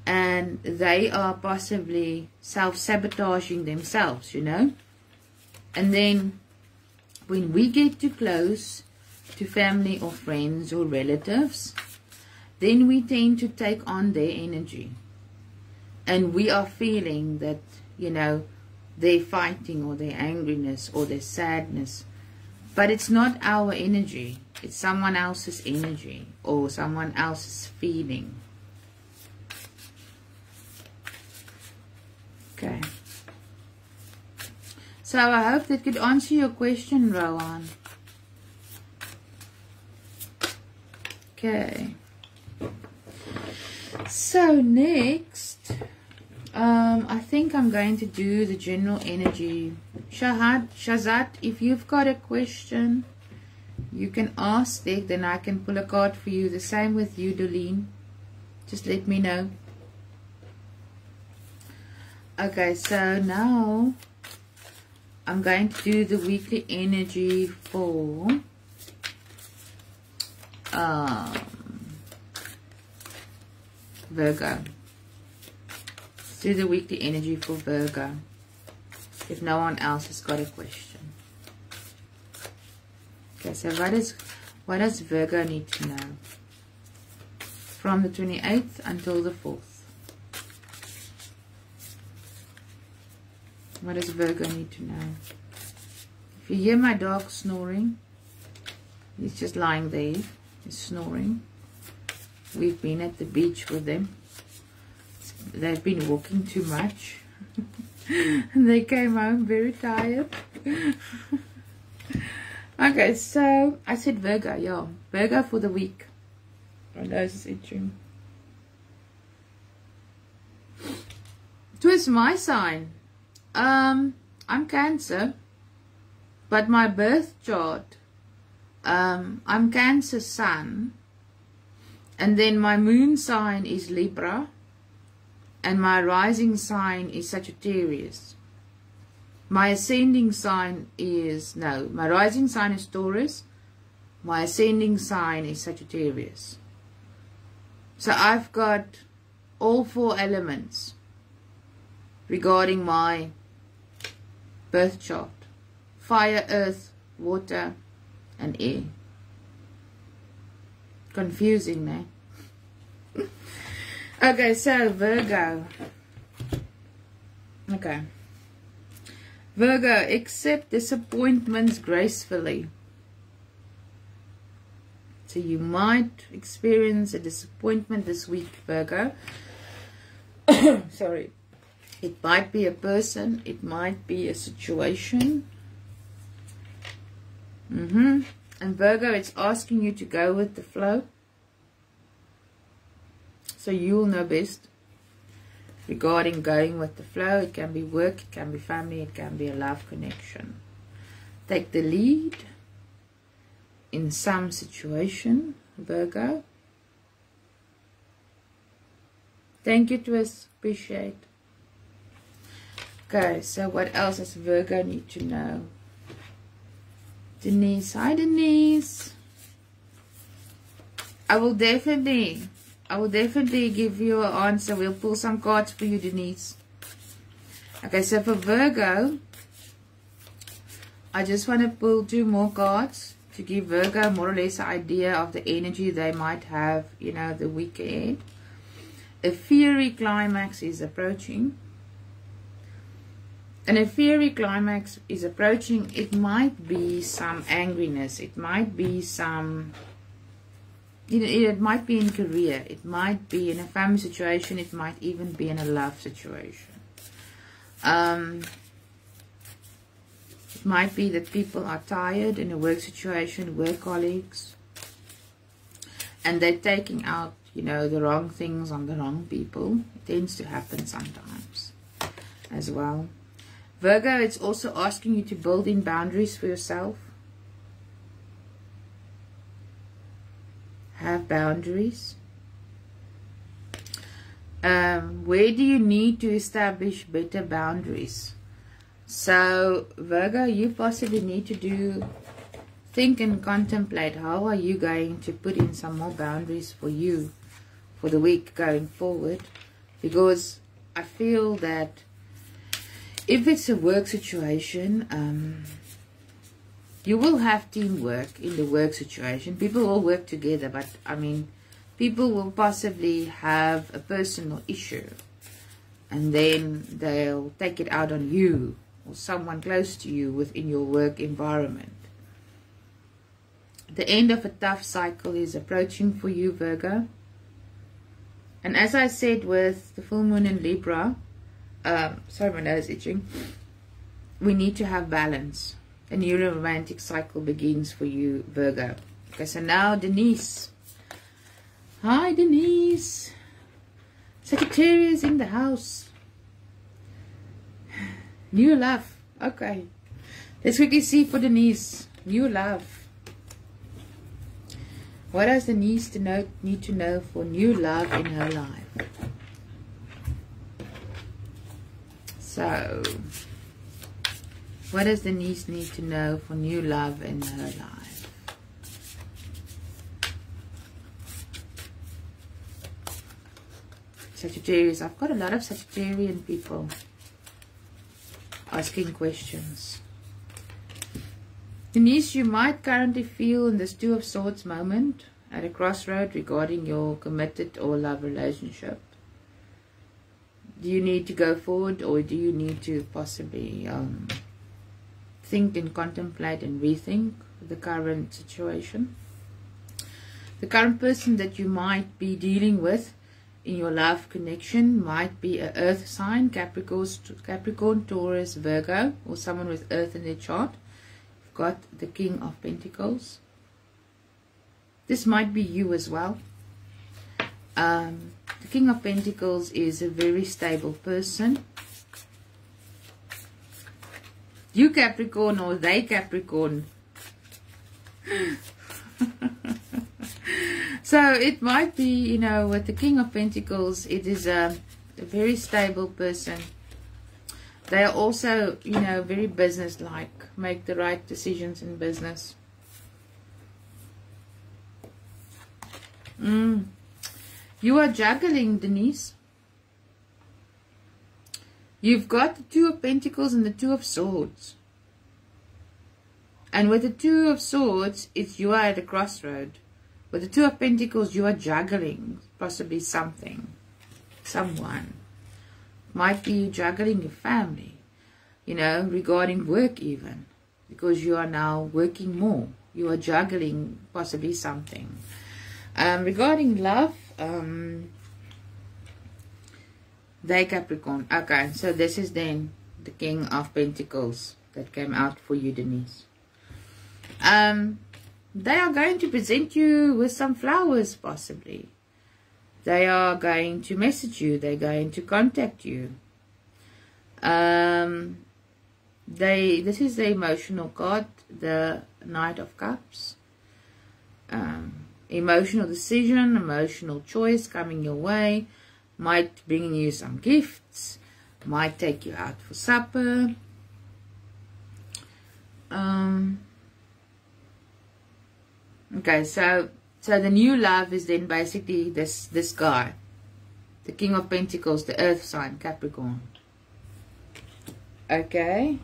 And they are possibly self-sabotaging themselves, you know. And then when we get too close to family or friends or relatives, then we tend to take on their energy. And we are feeling that, you know, their fighting or their angriness or their sadness. But it's not our energy. It's someone else's energy or someone else's feeling. Okay. So I hope that could answer your question, Rowan. Okay. So next, um, I think I'm going to do the general energy. Shahad, Shazat, if you've got a question, you can ask there, then I can pull a card for you. The same with you, Dolene. Just let me know. Okay, so now I'm going to do the weekly energy for um, Virgo. Do the weekly energy for Virgo. If no one else has got a question. Okay, so what is what does Virgo need to know? From the 28th until the 4th. What does Virgo need to know? If you hear my dog snoring, he's just lying there. He's snoring. We've been at the beach with them. They've been walking too much. and they came home very tired. okay, so I said Virgo, yeah. Virgo for the week. My nose is itching. Twist my sign. Um, I'm Cancer. But my birth chart, um, I'm Cancer Sun. And then my moon sign is Libra. And my rising sign is Sagittarius. My ascending sign is, no, my rising sign is Taurus. My ascending sign is Sagittarius. So I've got all four elements regarding my birth chart. Fire, earth, water, and air confusing me. Okay, so Virgo. Okay. Virgo, accept disappointments gracefully. So you might experience a disappointment this week, Virgo. Sorry. It might be a person. It might be a situation. Mm-hmm. And Virgo, it's asking you to go with the flow. So you'll know best regarding going with the flow. It can be work, it can be family, it can be a love connection. Take the lead in some situation, Virgo. Thank you, Twist. Appreciate. Okay, so what else does Virgo need to know? Denise. Hi, Denise. I will definitely, I will definitely give you an answer. We'll pull some cards for you, Denise. Okay, so for Virgo, I just want to pull two more cards to give Virgo more or less an idea of the energy they might have, you know, the week ahead. A fiery climax is approaching. and a fiery climax is approaching. It might be some angriness. It might be some you know, it might be in career, it might be in a family situation, it might even be in a love situation. Um, it might be that people are tired in a work situation, work colleagues, and they're taking out, you know, the wrong things on the wrong people. It tends to happen sometimes as well. Virgo, it's also asking you to build in boundaries for yourself have boundaries? Um, where do you need to establish better boundaries? So, Virgo, you possibly need to do, think and contemplate how are you going to put in some more boundaries for you for the week going forward. Because I feel that if it's a work situation, um, you will have teamwork in the work situation. People will work together, but I mean, people will possibly have a personal issue and then they'll take it out on you or someone close to you within your work environment. The end of a tough cycle is approaching for you, Virgo. And as I said with the full moon in Libra, um, sorry, my nose itching, we need to have balance a new romantic cycle begins for you, Virgo. Okay, so now Denise. Hi, Denise. Sagittarius in the house. New love. Okay. Let's quickly see for Denise. New love. What does Denise to know, need to know for new love in her life? So, what does Denise need to know for new love in her life? Sagittarius. I've got a lot of Sagittarian people asking questions. Denise, you might currently feel in this Two of Swords moment at a crossroad regarding your committed or love relationship. Do you need to go forward or do you need to possibly um, think and contemplate and rethink the current situation. The current person that you might be dealing with in your love connection might be a earth sign, Capricorn, Capricorn, Taurus, Virgo, or someone with earth in their chart. You've got the King of Pentacles. This might be you as well. Um, the King of Pentacles is a very stable person you Capricorn or they Capricorn. so it might be, you know, with the King of Pentacles, it is a, a very stable person. They are also, you know, very business-like, make the right decisions in business. Mm. You are juggling, Denise. You've got the Two of Pentacles and the Two of Swords. And with the Two of Swords, it's you are at a crossroad. With the Two of Pentacles, you are juggling possibly something, someone. Might be juggling your family, you know, regarding work even. Because you are now working more. You are juggling possibly something. Um, regarding love, um, they Capricorn. Okay, so this is then the King of Pentacles that came out for you, Denise. Um, they are going to present you with some flowers, possibly. They are going to message you. They're going to contact you. Um, they. This is the emotional card, the Knight of Cups. Um, emotional decision, emotional choice coming your way might bring you some gifts, might take you out for supper. Um, okay, so so the new love is then basically this this guy, the King of Pentacles, the Earth sign, Capricorn. Okay.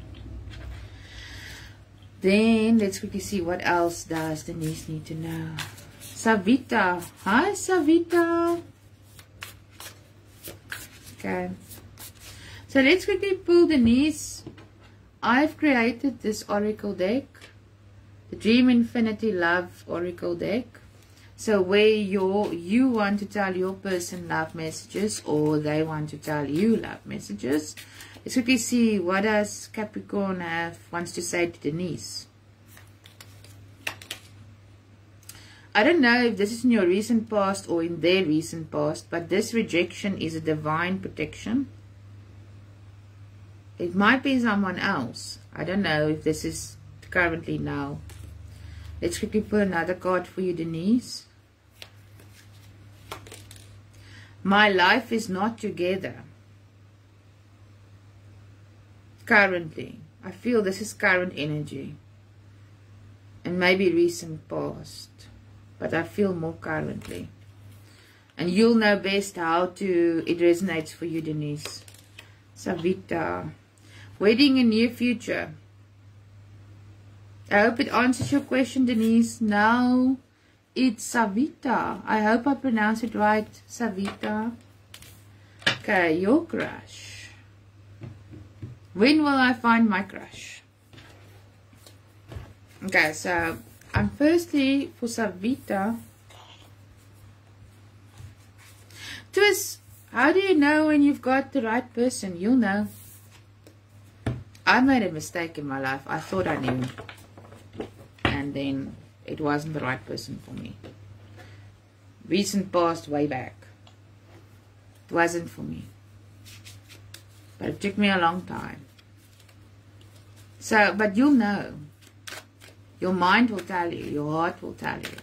Then let's quickly see what else does Denise need to know. Savita. Hi, Savita. Okay. So let's quickly pull Denise I've created this oracle deck, the Dream Infinity Love Oracle deck. So where your you want to tell your person love messages or they want to tell you love messages. Let's quickly see what does Capricorn have wants to say to Denise. I don't know if this is in your recent past or in their recent past, but this rejection is a divine protection. It might be someone else. I don't know if this is currently now. Let's quickly pull another card for you, Denise. My life is not together. Currently. I feel this is current energy. And maybe recent past but I feel more currently. And you'll know best how to, it resonates for you, Denise. Savita. Wedding in near future. I hope it answers your question, Denise. Now, it's Savita. I hope I pronounce it right. Savita. Okay, your crush. When will I find my crush? Okay, so and firstly, for Savita, twist, how do you know when you've got the right person? You'll know. I made a mistake in my life. I thought I knew. And then it wasn't the right person for me. Recent past, way back. It wasn't for me. But it took me a long time. So, but you'll know. Your mind will tell you. Your heart will tell you.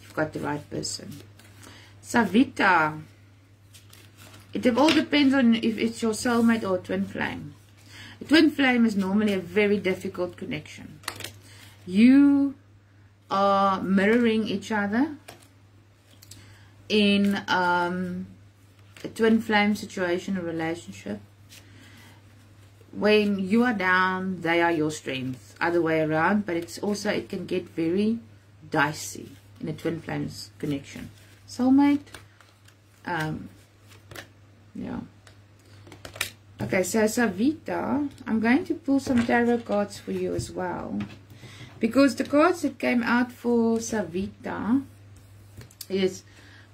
You've got the right person. Savita. It all depends on if it's your soulmate or twin flame. A twin flame is normally a very difficult connection. You are mirroring each other in um, a twin flame situation or relationship when you are down, they are your strength. Other way around, but it's also, it can get very dicey in a twin flames connection. Soulmate, um, yeah. Okay, so Savita, I'm going to pull some tarot cards for you as well. Because the cards that came out for Savita is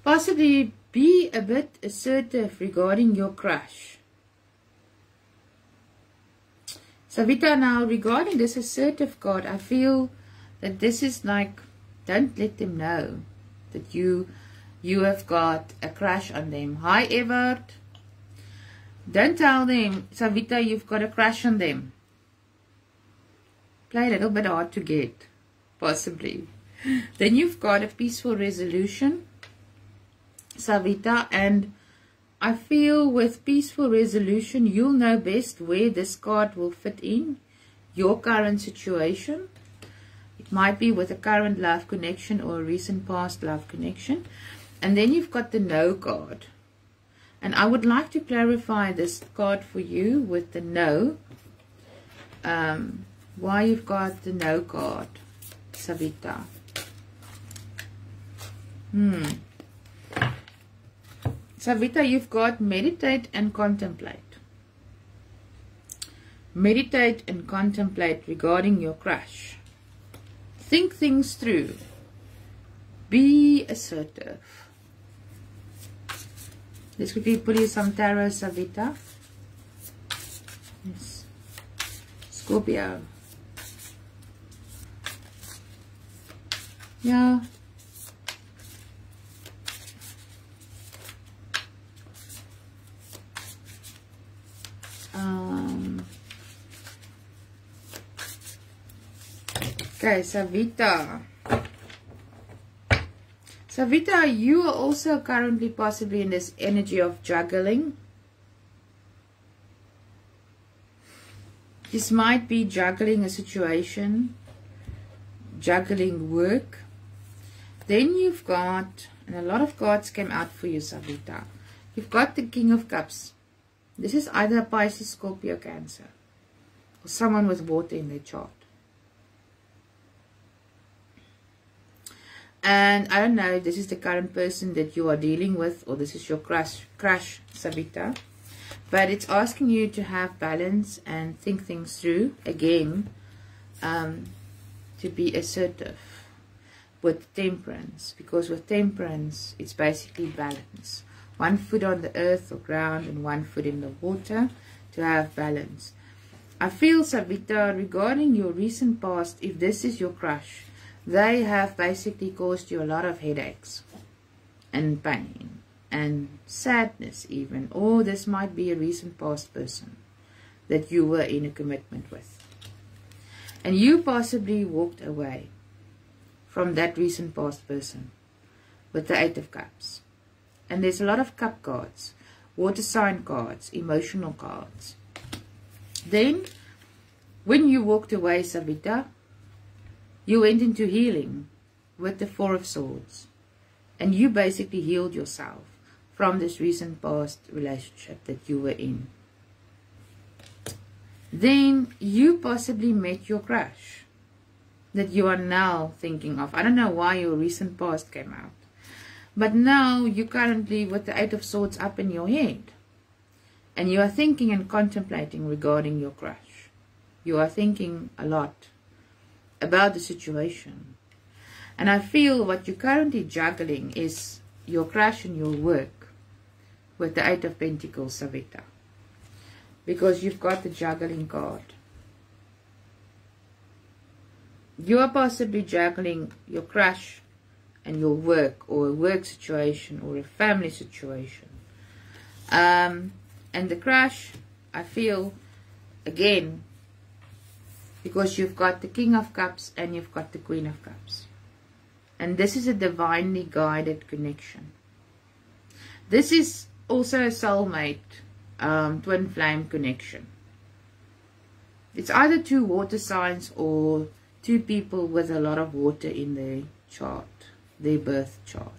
possibly be a bit assertive regarding your crush. Savita, now regarding this assertive card, I feel that this is like, don't let them know that you you have got a crush on them. Hi, Evert. Don't tell them, Savita, you've got a crush on them. Play a little bit hard to get, possibly. Then you've got a peaceful resolution, Savita, and I feel with peaceful resolution, you'll know best where this card will fit in your current situation. It might be with a current love connection or a recent past love connection. And then you've got the no card. And I would like to clarify this card for you with the no. Um, why you've got the no card, Savita. Hmm. Savita, you've got meditate and contemplate. Meditate and contemplate regarding your crush. Think things through. Be assertive. Let's quickly pull you some tarot, Savita. Yes. Scorpio. Yeah. Um, okay, Savita. Savita, you are also currently possibly in this energy of juggling. This might be juggling a situation, juggling work. Then you've got, and a lot of cards came out for you, Savita. You've got the King of Cups. This is either Pisces, Scorpio, Cancer. Or someone with water in their chart. And I don't know, this is the current person that you are dealing with, or this is your crush, crush Savita. But it's asking you to have balance and think things through again, um, to be assertive with temperance. Because with temperance, it's basically balance. One foot on the earth or ground and one foot in the water to have balance. I feel, Savita, regarding your recent past, if this is your crush, they have basically caused you a lot of headaches and pain and sadness even. Or this might be a recent past person that you were in a commitment with. And you possibly walked away from that recent past person with the Eight of Cups. And there's a lot of cup cards, water sign cards, emotional cards. Then, when you walked away, Savita, you went into healing with the Four of Swords. And you basically healed yourself from this recent past relationship that you were in. Then you possibly met your crush that you are now thinking of. I don't know why your recent past came out. But now you currently with the Eight of Swords up in your head. And you are thinking and contemplating regarding your crush. You are thinking a lot about the situation. And I feel what you're currently juggling is your crush and your work with the Eight of Pentacles, Savita. Because you've got the juggling card. You are possibly juggling your crush and your work or a work situation or a family situation. Um, and the crush, I feel, again, because you've got the King of Cups and you've got the Queen of Cups. And this is a divinely guided connection. This is also a soulmate um, twin flame connection. It's either two water signs or two people with a lot of water in their chart, their birth chart.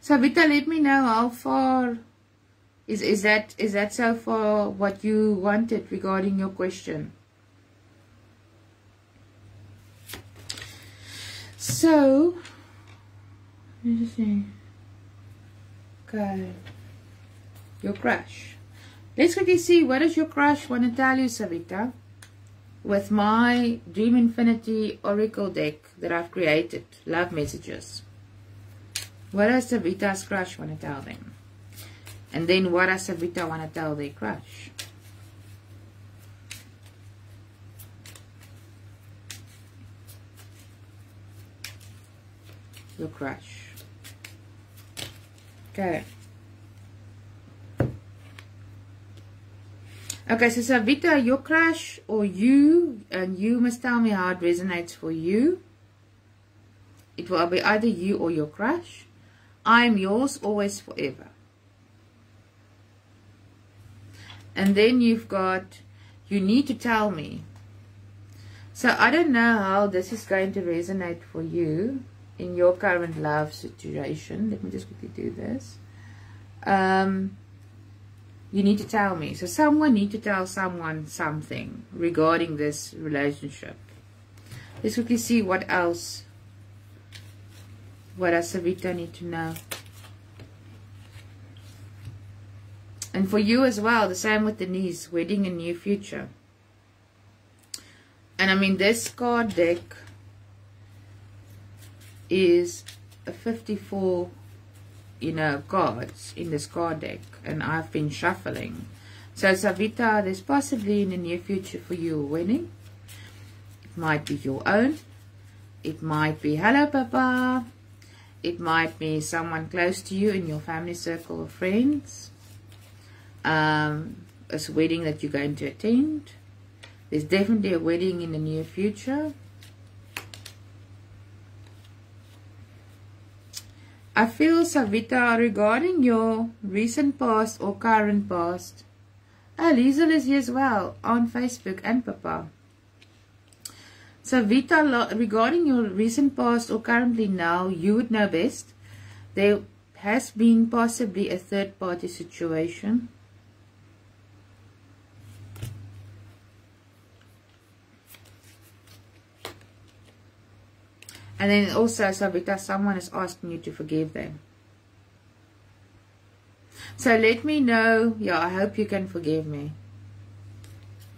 So Vita, let me know how far is is that is that so far what you wanted regarding your question? So let me see. Okay. Your crush. Let's quickly see what does your crush want to tell you, Savita, with my Dream Infinity Oracle deck that I've created, love messages. What does Savita's crush want to tell them? And then what does Savita want to tell their crush? Your crush. Okay. Okay, so Savita, your crush or you, and you must tell me how it resonates for you. It will be either you or your crush. I'm yours always forever. And then you've got, you need to tell me. So I don't know how this is going to resonate for you in your current love situation. Let me just quickly do this. Um, you need to tell me. So someone need to tell someone something regarding this relationship. Let's quickly see what else. What does Savita need to know? And for you as well, the same with Denise, wedding and new future. And I mean, this card deck is a 54, you know, cards in this card deck. And I've been shuffling. So, Savita, there's possibly in the near future for you a wedding. It might be your own. It might be, hello, Papa. It might be someone close to you in your family circle of friends um, a wedding that you're going to attend. There's definitely a wedding in the near future. I feel, Savita, regarding your recent past or current past, oh, Liesel is here as well on Facebook and Papa. Savita, regarding your recent past or currently now, you would know best. There has been possibly a third party situation And then also, Savita, someone is asking you to forgive them. So let me know. Yeah, I hope you can forgive me.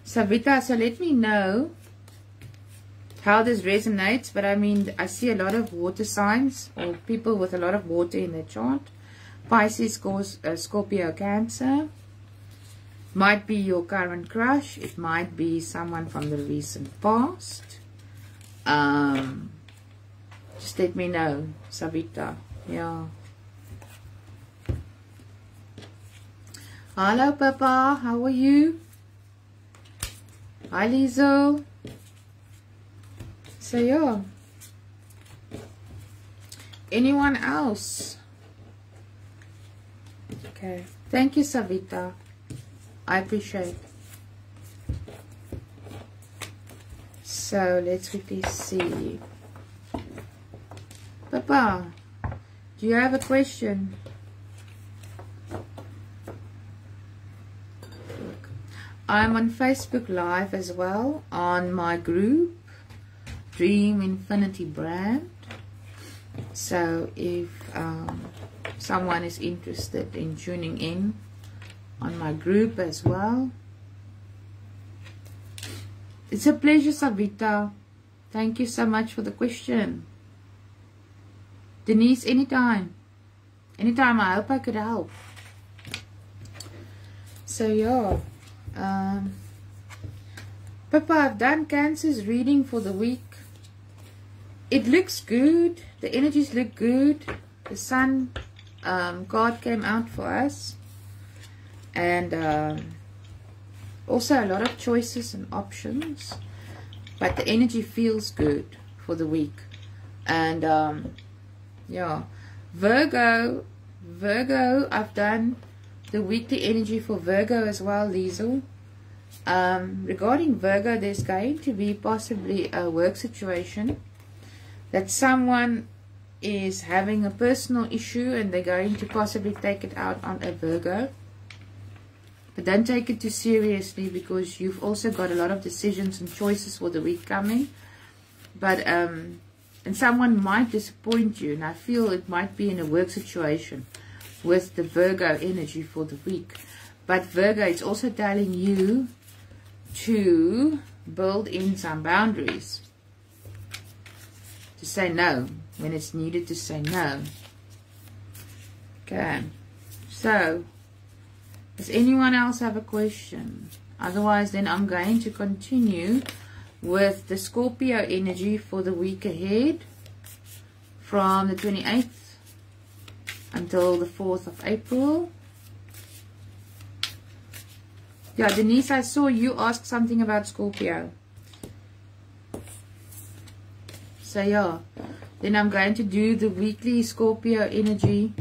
Savita, so let me know how this resonates. But I mean, I see a lot of water signs or people with a lot of water in their chart. Pisces, uh, Scorpio, Cancer. Might be your current crush. It might be someone from the recent past. Um, just let me know, Savita. Yeah. Hello, Papa. How are you? Hi, Lizo. So, yeah. Anyone else? Okay. Thank you, Savita. I appreciate. So, let's quickly see. Papa, do you have a question? I'm on Facebook Live as well on my group, Dream Infinity Brand. So if um, someone is interested in tuning in on my group as well. It's a pleasure, Savita. Thank you so much for the question. Denise, anytime. Anytime, I hope I could help. So, yeah. Um, Papa, I've done Cancer's reading for the week. It looks good. The energies look good. The sun um, card came out for us. And um, also a lot of choices and options. But the energy feels good for the week. And um, yeah, Virgo, Virgo, I've done the weekly energy for Virgo as well, Liesel. Um, regarding Virgo, there's going to be possibly a work situation that someone is having a personal issue and they're going to possibly take it out on a Virgo. But don't take it too seriously because you've also got a lot of decisions and choices for the week coming. But, um, and someone might disappoint you and I feel it might be in a work situation with the Virgo energy for the week. But Virgo, it's also telling you to build in some boundaries. To say no when it's needed to say no. Okay. So, does anyone else have a question? Otherwise, then I'm going to continue with the Scorpio energy for the week ahead from the 28th until the 4th of April. Yeah, Denise, I saw you ask something about Scorpio. So, yeah. Then I'm going to do the weekly Scorpio energy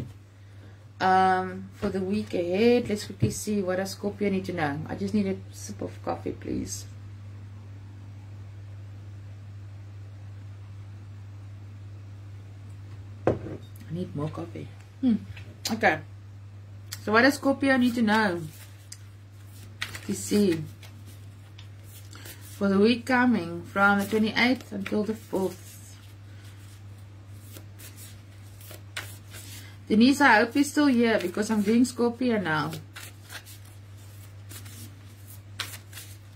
um, for the week ahead. Let's quickly see what does Scorpio need to know. I just need a sip of coffee, please. I need more coffee. Hmm. Okay. So what does Scorpio need to know? To see. For the week coming from the 28th until the 4th. Denise, I hope you're still here because I'm doing Scorpio now.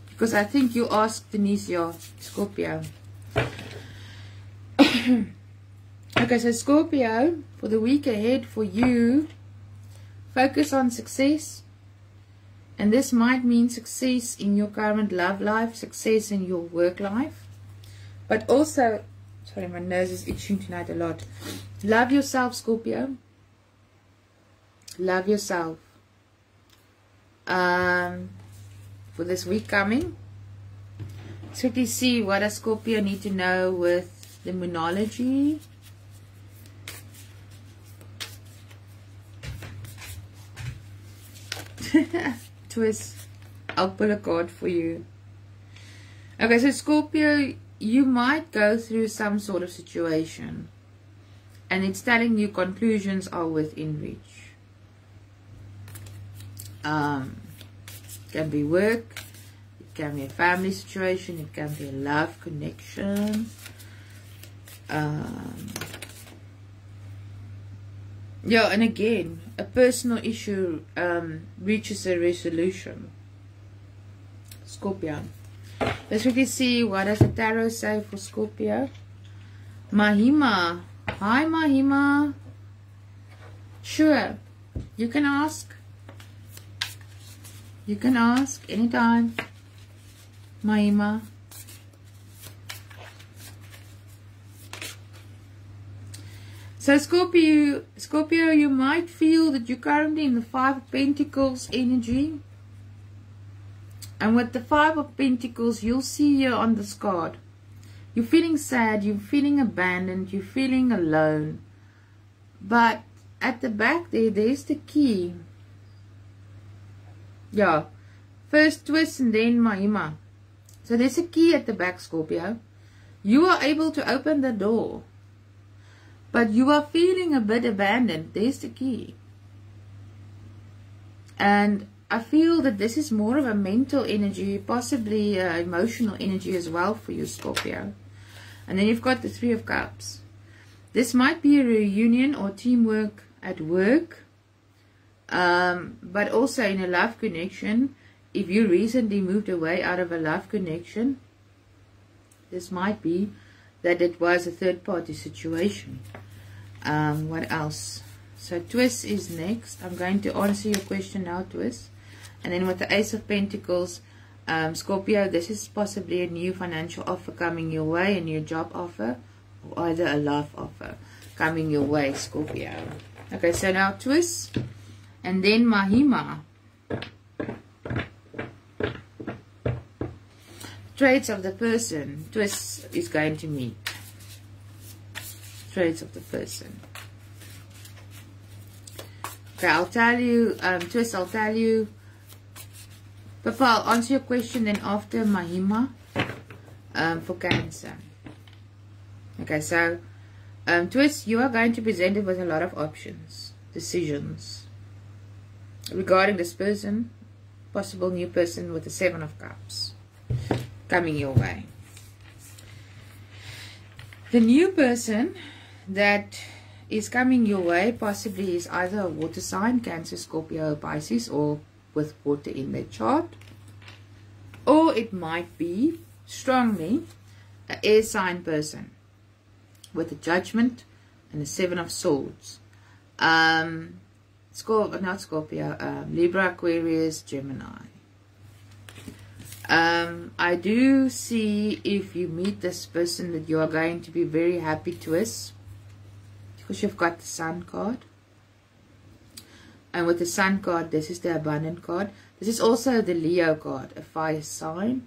Because I think you asked Denise your Scorpio. okay, so Scorpio, for the week ahead for you, focus on success. And this might mean success in your current love life, success in your work life. But also, sorry, my nose is itching tonight a lot. Love yourself, Scorpio love yourself um, for this week coming quickly see what does Scorpio need to know with the moonology twist I'll pull a card for you okay so Scorpio you might go through some sort of situation and it's telling you conclusions are within reach um, can be work, it can be a family situation, it can be a love connection. Um, yeah, and again, a personal issue um, reaches a resolution. Scorpio. Let's quickly see what does the tarot say for Scorpio. Mahima. Hi, Mahima. Sure. You can ask. You can ask anytime. Mahima. So Scorpio, Scorpio, you might feel that you're currently in the Five of Pentacles energy. And with the Five of Pentacles, you'll see here on this card. You're feeling sad, you're feeling abandoned, you're feeling alone. But at the back there, there's the key. Yeah. First twist and then Mahima. So there's a key at the back, Scorpio. You are able to open the door. But you are feeling a bit abandoned. There's the key. And I feel that this is more of a mental energy, possibly uh, emotional energy as well for you, Scorpio. And then you've got the Three of Cups. This might be a reunion or teamwork at work, um, but also in a love connection. If you recently moved away out of a love connection, this might be that it was a third party situation. Um, what else? So Twist is next. I'm going to answer your question now, Twist. And then with the Ace of Pentacles, um, Scorpio, this is possibly a new financial offer coming your way, a new job offer, or either a love offer coming your way, Scorpio. Okay, so now twist. And then Mahima. Traits of the person. Twist is going to meet. Traits of the person. Okay, I'll tell you, um, Twist, I'll tell you. Papa, I'll answer your question then after Mahima um, for Cancer. Okay, so um, twist, you are going to be presented with a lot of options, decisions regarding this person, possible new person with the Seven of Cups coming your way. The new person that is coming your way possibly is either a water sign, Cancer, Scorpio, Pisces, or with water in their chart. Or it might be strongly an air sign person with the Judgment and the Seven of Swords. Um, Scorpio, not Scorpio, um, Libra, Aquarius, Gemini. Um, I do see if you meet this person that you are going to be very happy to us because you've got the Sun card. And with the Sun card, this is the Abundant card. This is also the Leo card, a fire sign.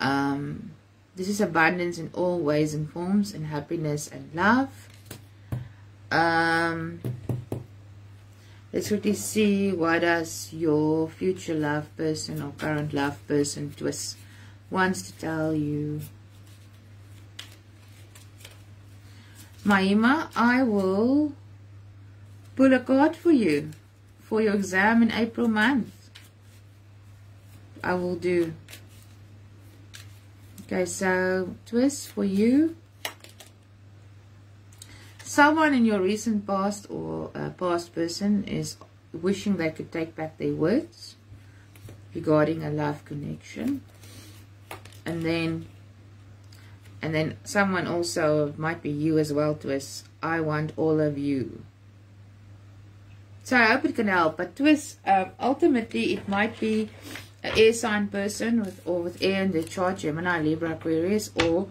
Um, this is abundance in all ways and forms and happiness and love. Um, let's really see what does your future love person or current love person twist wants to tell you. Mahima, I will pull a card for you for your exam in April month. I will do. Okay, so twist for you. Someone in your recent past or uh, past person is wishing they could take back their words regarding a love connection. And then and then someone also might be you as well twist. I want all of you. So I hope it can help. But twist, um, ultimately it might be an air sign person with or with air in their chart, Gemini, Libra, Aquarius, or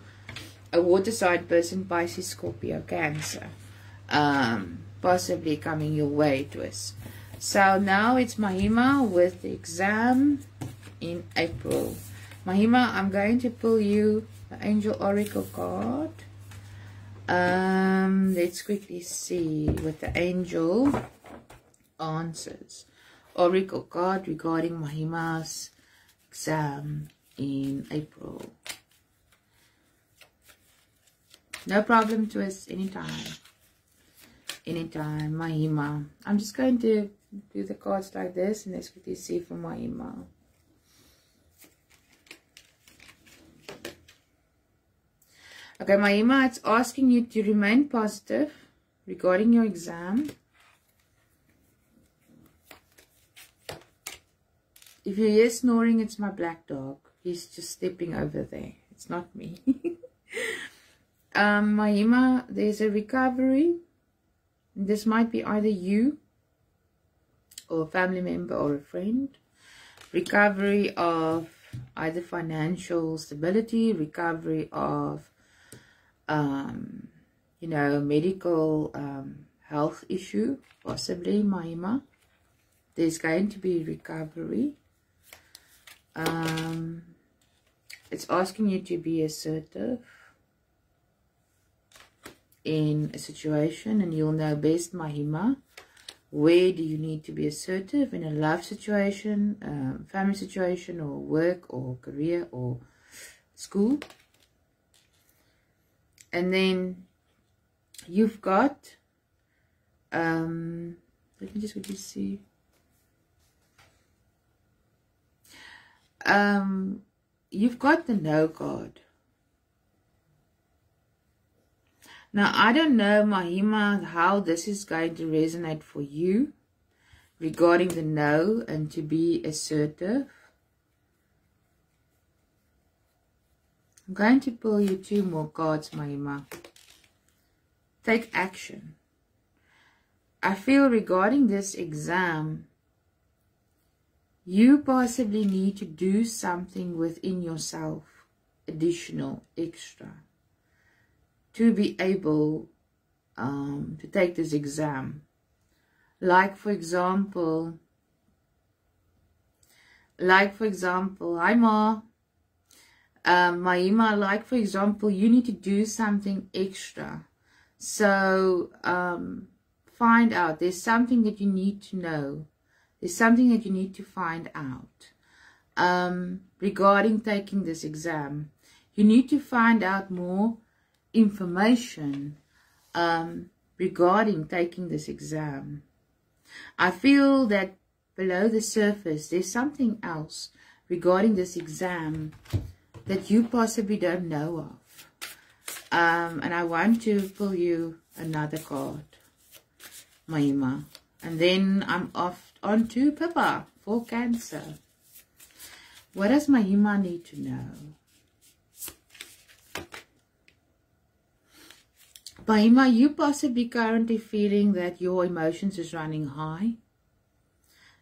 a water sign person, Pisces, Scorpio, Cancer. Um, possibly coming your way, twist. So now it's Mahima with the exam in April. Mahima, I'm going to pull you Angel Oracle card. Um, let's quickly see what the Angel answers oracle card regarding Mahima's exam in April. No problem to us anytime. Anytime, Mahima. I'm just going to do the cards like this and let's quickly see for Mahima. Okay, Mahima, it's asking you to remain positive regarding your exam. If you hear snoring, it's my black dog. He's just stepping over there. It's not me. um, Mahima, there's a recovery. This might be either you or a family member or a friend. Recovery of either financial stability, recovery of um, you know, medical um, health issue, possibly Mahima. There's going to be recovery. Um, it's asking you to be assertive in a situation and you'll know best Mahima. Where do you need to be assertive in a love situation, um, family situation or work or career or school? And then you've got um let me just quickly see. Um you've got the no god. Now i don't know mahima how this is going to resonate for you regarding the no and to be assertive I'm going to pull you two more cards, Mahima. Take action. I feel regarding this exam, you possibly need to do something within yourself, additional, extra, to be able um, to take this exam. Like, for example, like, for example, hi, Ma um, Mahima, like for example, you need to do something extra. So um, find out. There's something that you need to know. There's something that you need to find out um, regarding taking this exam. You need to find out more information um, regarding taking this exam. I feel that below the surface, there's something else regarding this exam that you possibly don't know of. Um, and I want to pull you another card, Mahima. And then I'm off on to Pippa for Cancer. What does Mahima need to know? Mahima, you possibly currently feeling that your emotions is running high.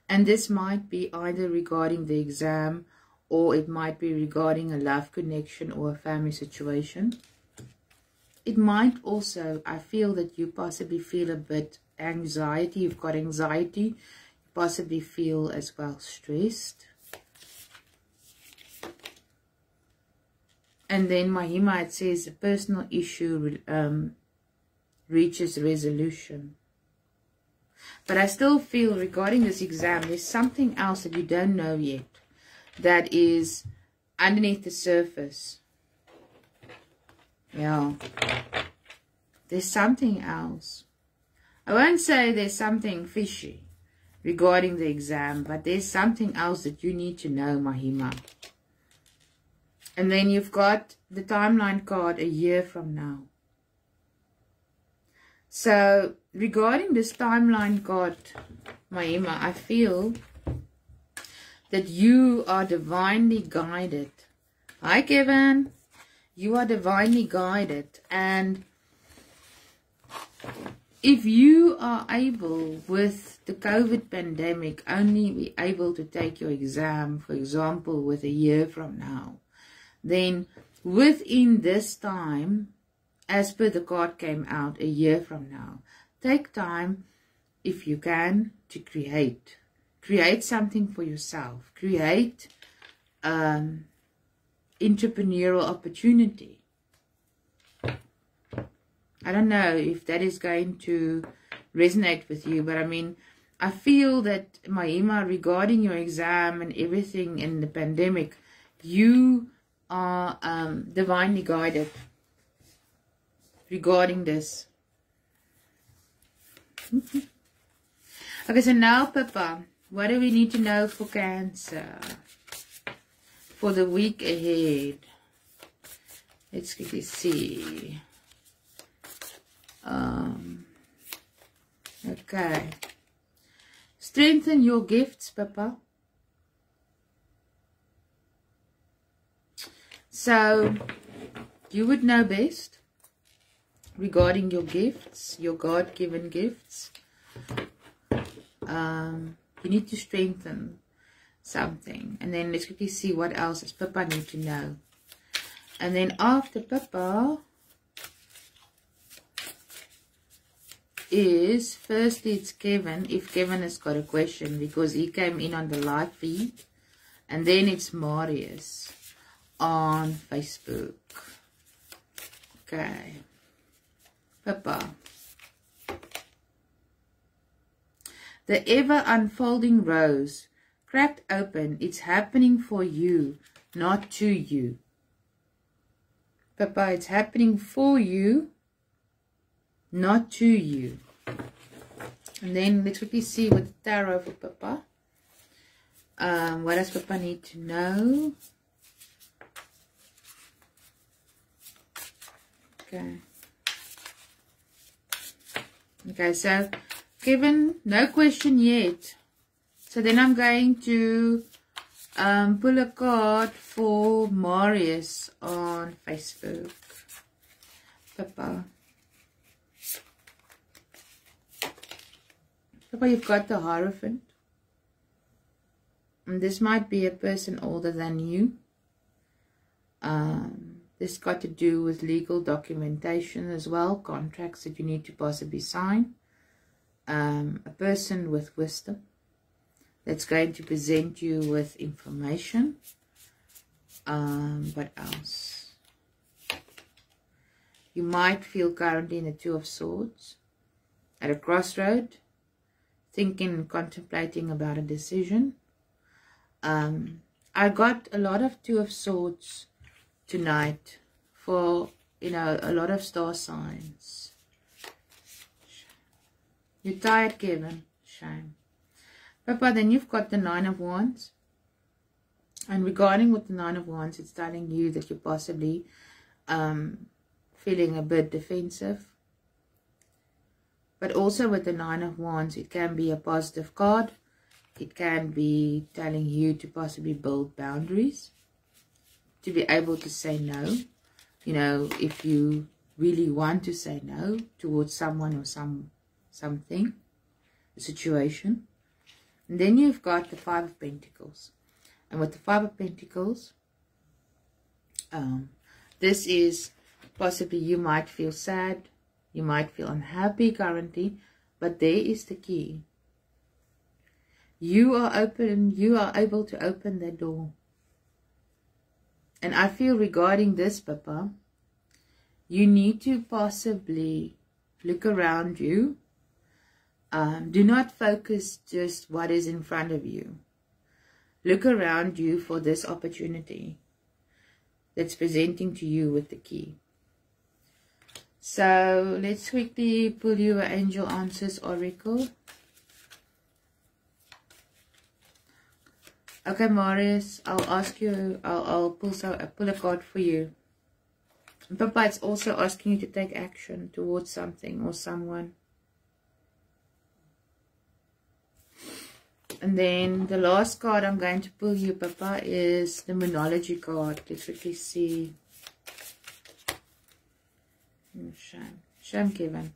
And this might be either regarding the exam or it might be regarding a love connection or a family situation. It might also, I feel that you possibly feel a bit anxiety, you've got anxiety, you possibly feel as well stressed. And then Mahima, it says a personal issue um, reaches resolution. But I still feel regarding this exam, there's something else that you don't know yet that is underneath the surface. Yeah. There's something else. I won't say there's something fishy regarding the exam, but there's something else that you need to know, Mahima. And then you've got the timeline card a year from now. So, regarding this timeline card, Mahima, I feel that you are divinely guided. Hi, Kevin. You are divinely guided. And if you are able, with the COVID pandemic, only be able to take your exam, for example, with a year from now, then within this time, as per the card came out a year from now, take time, if you can, to create create something for yourself. Create um, entrepreneurial opportunity. I don't know if that is going to resonate with you but I mean I feel that Mahima regarding your exam and everything in the pandemic you are um, divinely guided regarding this. Okay so now Pippa what do we need to know for Cancer? For the week ahead. let's see. Um, okay. Strengthen your gifts, Papa. So, you would know best regarding your gifts, your God-given gifts. Um, you need to strengthen something. And then let's quickly see what else does Papa need to know. And then after Papa is, firstly it's Kevin, if Kevin has got a question, because he came in on the live feed. And then it's Marius on Facebook. Okay. Papa. The ever unfolding rose, cracked open, it's happening for you, not to you. Papa, it's happening for you, not to you. And then let's quickly see what the tarot for Papa. Um, what does Papa need to know? Okay. Okay, so Kevin, no question yet. So then I'm going to um, pull a card for Marius on Facebook. Papa. Papa, you've got the Hierophant. And this might be a person older than you. Um, this got to do with legal documentation as well, contracts that you need to possibly sign. Um, a person with wisdom that's going to present you with information. Um, what else? You might feel currently in the Two of Swords, at a crossroad, thinking contemplating about a decision. Um, I got a lot of Two of Swords tonight for, you know, a lot of star signs. You're tired, Kevin. Shame. Papa, then you've got the Nine of Wands. And regarding with the Nine of Wands, it's telling you that you're possibly um, feeling a bit defensive. But also with the Nine of Wands, it can be a positive card. It can be telling you to possibly build boundaries to be able to say no. You know, if you really want to say no towards someone or some something, a situation. And then you've got the Five of Pentacles. And with the Five of Pentacles, um, this is possibly you might feel sad, you might feel unhappy currently, but there is the key. You are open, you are able to open that door. And I feel regarding this, Papa, you need to possibly look around you. Um, do not focus just what is in front of you. Look around you for this opportunity that's presenting to you with the key. So let's quickly pull you an angel answers oracle. Okay, Marius, I'll ask you, I'll, I'll pull, so, pull a card for you. Papa, it's also asking you to take action towards something or someone. And then the last card I'm going to pull you, Papa, is the Moonology card. Let's quickly see. Oh, shame. Shame, Kevin.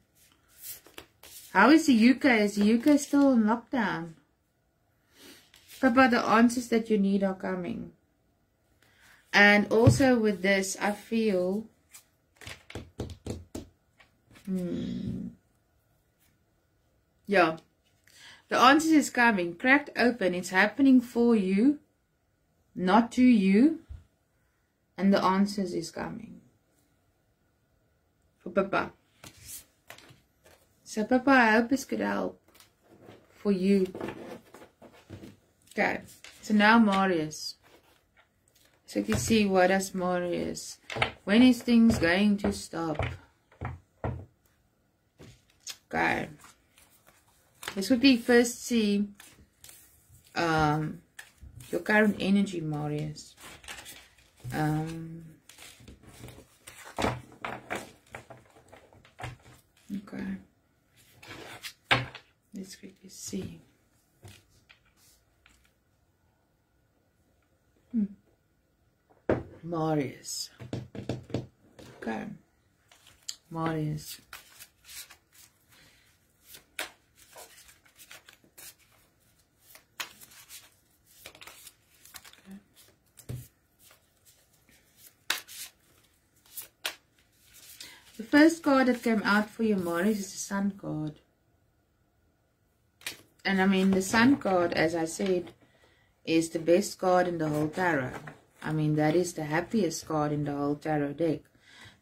How is the UK? Is the UK still in lockdown? Papa, the answers that you need are coming. And also with this, I feel... Hmm, yeah. The answers is coming. Cracked open. It's happening for you. Not to you. And the answers is coming. For Papa. So Papa, I hope this could help. For you. Okay, so now Marius. So you can see what does Marius. When is things going to stop? Okay. Let's quickly first see um, your current energy, Marius. Um, okay. Let's quickly see. Hmm. Marius. Okay. Marius. The first card that came out for your Marius, is the Sun card. And I mean, the Sun card, as I said, is the best card in the whole tarot. I mean, that is the happiest card in the whole tarot deck.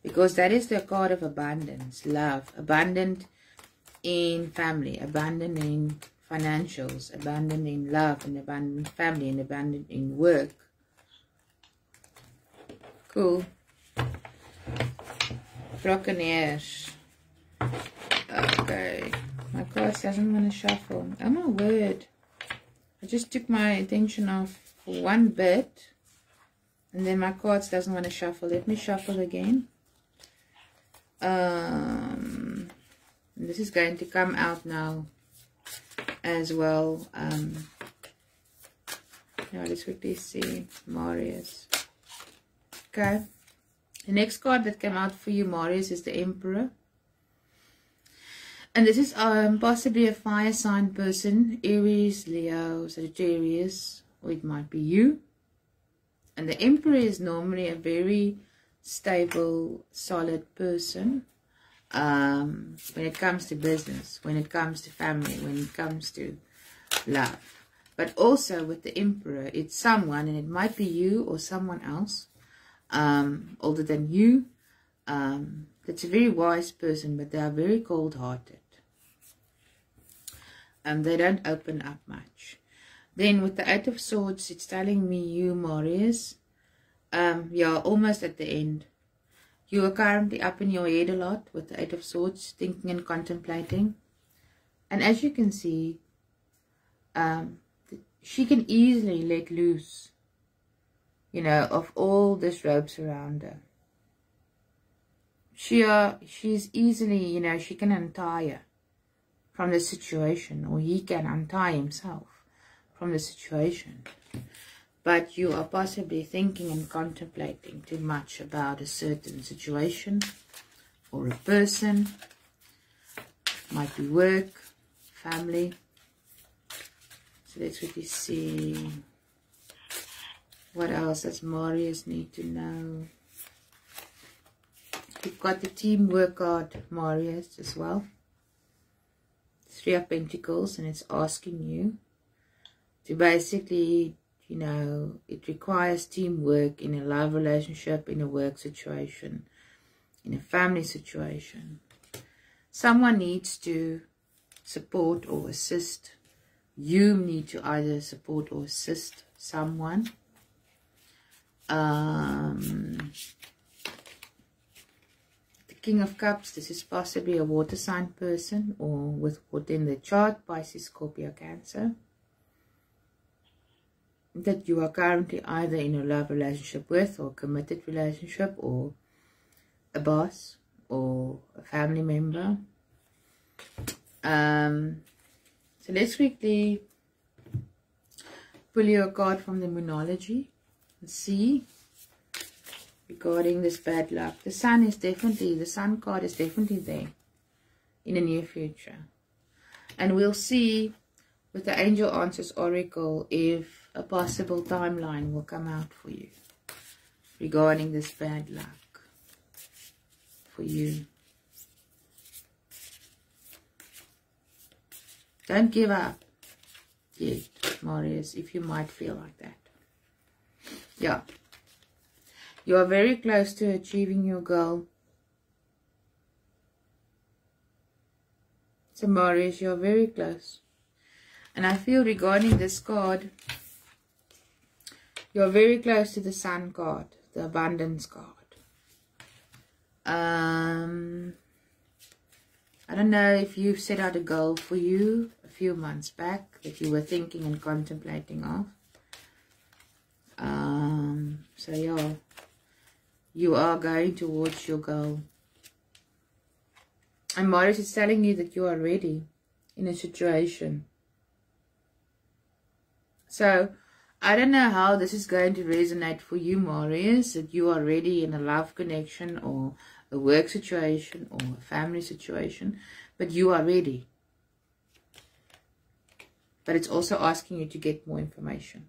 Because that is the card of abundance, love, abundant in family, abundant in financials, abundant in love, and abundant family, and abundant in work. Cool. Broken ears. Okay. My cards doesn't want to shuffle. Oh my word. I just took my attention off one bit. And then my cards doesn't want to shuffle. Let me shuffle again. Um, this is going to come out now as well. Um, now let's quickly see. Marius. Okay. The next card that came out for you, Marius, is the Emperor. And this is um, possibly a fire sign person, Aries, Leo, Sagittarius, or it might be you. And the Emperor is normally a very stable, solid person um, when it comes to business, when it comes to family, when it comes to love. But also with the Emperor, it's someone, and it might be you or someone else, um, older than you, um, that's a very wise person, but they are very cold-hearted. And they don't open up much. Then with the Eight of Swords, it's telling me you, Marius, um, you're almost at the end. You are currently up in your head a lot with the Eight of Swords, thinking and contemplating. And as you can see, um, she can easily let loose, you know, of all this ropes around her. She, uh, she's easily, you know, she can untie from the situation, or he can untie himself from the situation. But you are possibly thinking and contemplating too much about a certain situation or a person. Might be work, family. So let's quickly see. What else does Marius need to know? We've got the teamwork card, Marius, as well. Three of Pentacles, and it's asking you to basically, you know, it requires teamwork in a love relationship, in a work situation, in a family situation. Someone needs to support or assist. You need to either support or assist someone. Um, the King of Cups, this is possibly a water sign person or with within the chart, Pisces, Scorpio, Cancer that you are currently either in a love relationship with or committed relationship or a boss or a family member. Um, so let's quickly pull you a card from the Moonology see regarding this bad luck. The sun is definitely, the sun card is definitely there in the near future. And we'll see with the Angel Answers Oracle if a possible timeline will come out for you regarding this bad luck for you. Don't give up yet, Marius, if you might feel like that. Yeah. You are very close to achieving your goal. So, Marius, you're very close. And I feel regarding this card, you're very close to the Sun card, the Abundance card. Um, I don't know if you've set out a goal for you a few months back that you were thinking and contemplating of. Um, so yeah, you are going towards your goal. And Marius is telling you that you are ready in a situation. So, I don't know how this is going to resonate for you, Marius, that you are ready in a love connection or a work situation or a family situation, but you are ready. But it's also asking you to get more information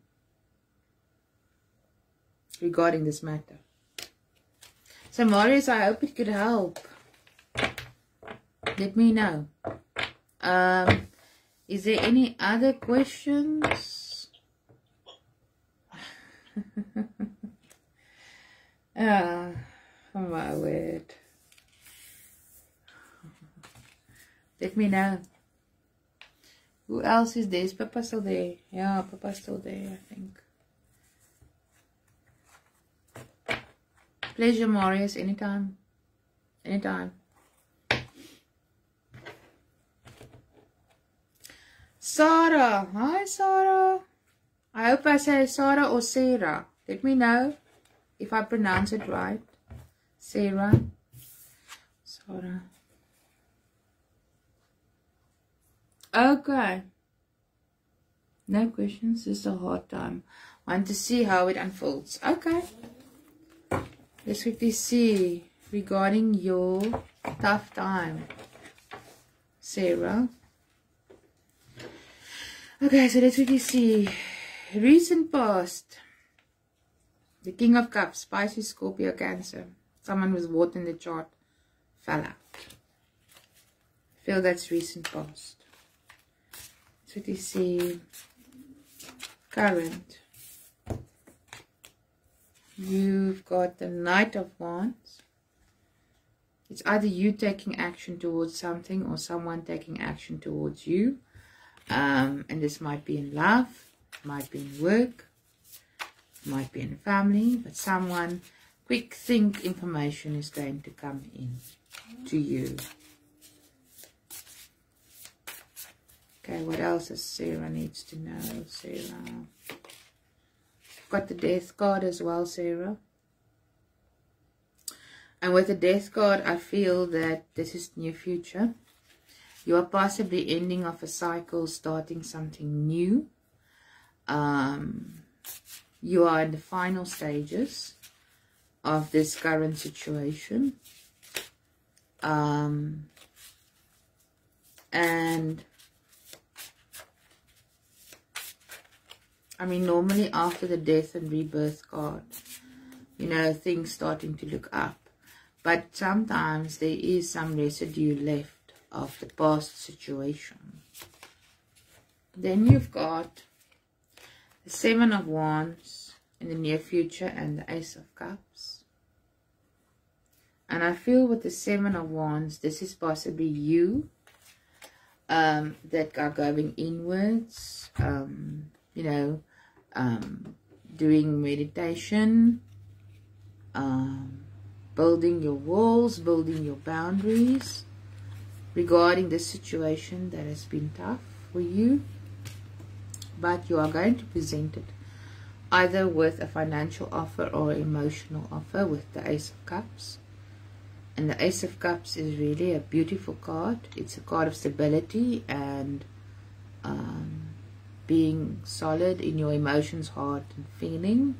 regarding this matter. So, Marius, I hope it could help. Let me know. Um, is there any other questions? ah, oh my word. Let me know. Who else is there? Is Papa still there? Yeah, Papa's still there, I think. Pleasure, Marius, anytime. Anytime. Sarah. Hi, Sarah. I hope I say Sarah or Sarah. Let me know if I pronounce it right. Sarah. Sarah. Okay. No questions. This is a hard time. I want to see how it unfolds. Okay. Let's quickly see regarding your tough time. Sarah. Okay, so let's quickly see. Recent past. The King of Cups, Pisces, Scorpio, Cancer. Someone was water in the chart. Fell out. Feel that's recent past. So you see current. You've got the Knight of Wands. It's either you taking action towards something or someone taking action towards you. Um, and this might be in love, might be in work, might be in family, but someone quick think information is going to come in to you. Okay, what else does Sarah needs to know? Sarah. Got the death card as well, Sarah. And with the death card, I feel that this is near future. You are possibly ending off a cycle, starting something new. Um, you are in the final stages of this current situation. Um, and I mean, normally after the death and rebirth card, you know, things starting to look up. But sometimes there is some residue left of the past situation. Then you've got the Seven of Wands in the near future and the Ace of Cups. And I feel with the Seven of Wands, this is possibly you um, that are going inwards, um, you know, um, doing meditation, um, building your walls, building your boundaries, regarding the situation that has been tough for you but you are going to present it either with a financial offer or emotional offer with the ace of cups. And the ace of cups is really a beautiful card. It's a card of stability and um, being solid in your emotions heart and feeling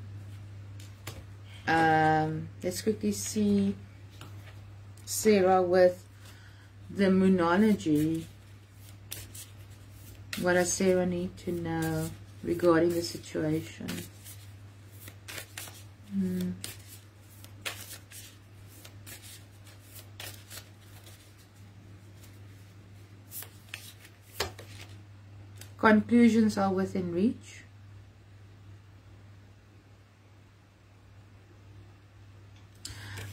um, let's quickly see Sarah with the moonology. What does Sarah need to know regarding the situation? Hmm. Conclusions are within reach.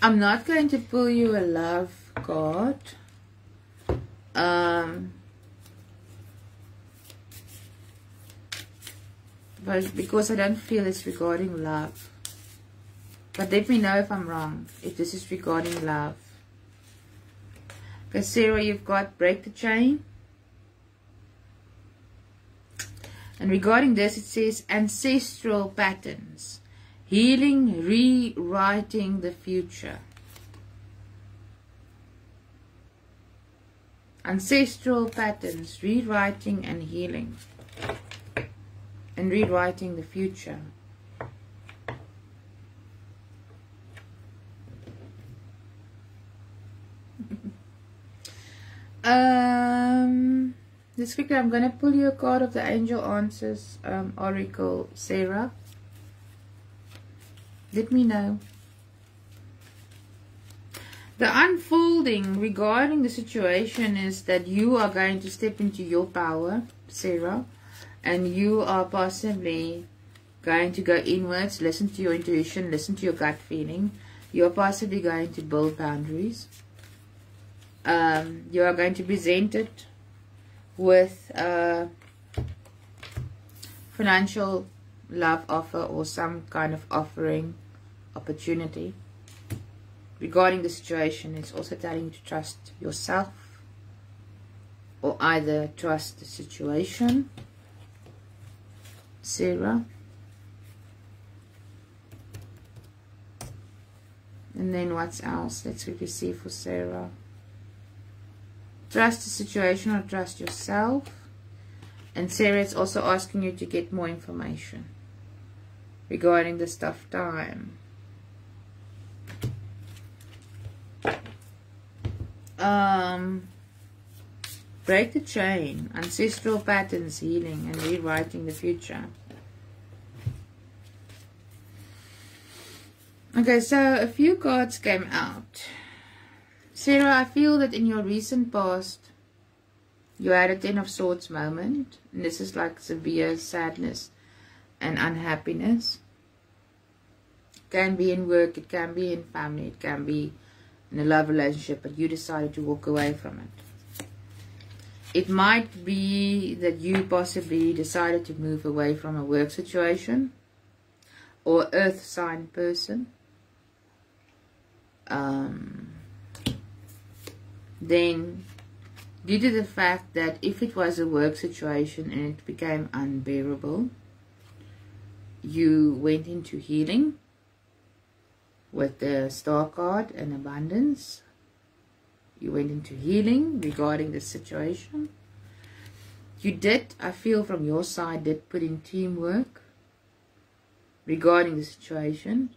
I'm not going to pull you a love card. Um, but because I don't feel it's regarding love. But let me know if I'm wrong, if this is regarding love. Because Sarah, you've got break the chain. And regarding this, it says ancestral patterns. Healing, rewriting the future. Ancestral patterns, rewriting and healing. And rewriting the future. um, this quickly, I'm going to pull you a card of the Angel Answers um, Oracle, Sarah. Let me know. The unfolding regarding the situation is that you are going to step into your power, Sarah, and you are possibly going to go inwards, listen to your intuition, listen to your gut feeling. You are possibly going to build boundaries. Um, you are going to present it with a financial love offer or some kind of offering opportunity. Regarding the situation it's also telling you to trust yourself or either trust the situation. Sarah. And then what else let's see for Sarah trust the situation or trust yourself and Sarah is also asking you to get more information regarding the stuff time um, break the chain, ancestral patterns healing and rewriting the future. Okay, so a few cards came out. Sarah, I feel that in your recent past, you had a Ten of Swords moment. And this is like severe sadness and unhappiness. It can be in work, it can be in family, it can be in a love relationship, but you decided to walk away from it. It might be that you possibly decided to move away from a work situation or earth sign person. Um, then, due to the fact that if it was a work situation and it became unbearable, you went into healing with the star card and abundance. You went into healing regarding the situation. You did, I feel from your side, did put in teamwork regarding the situation.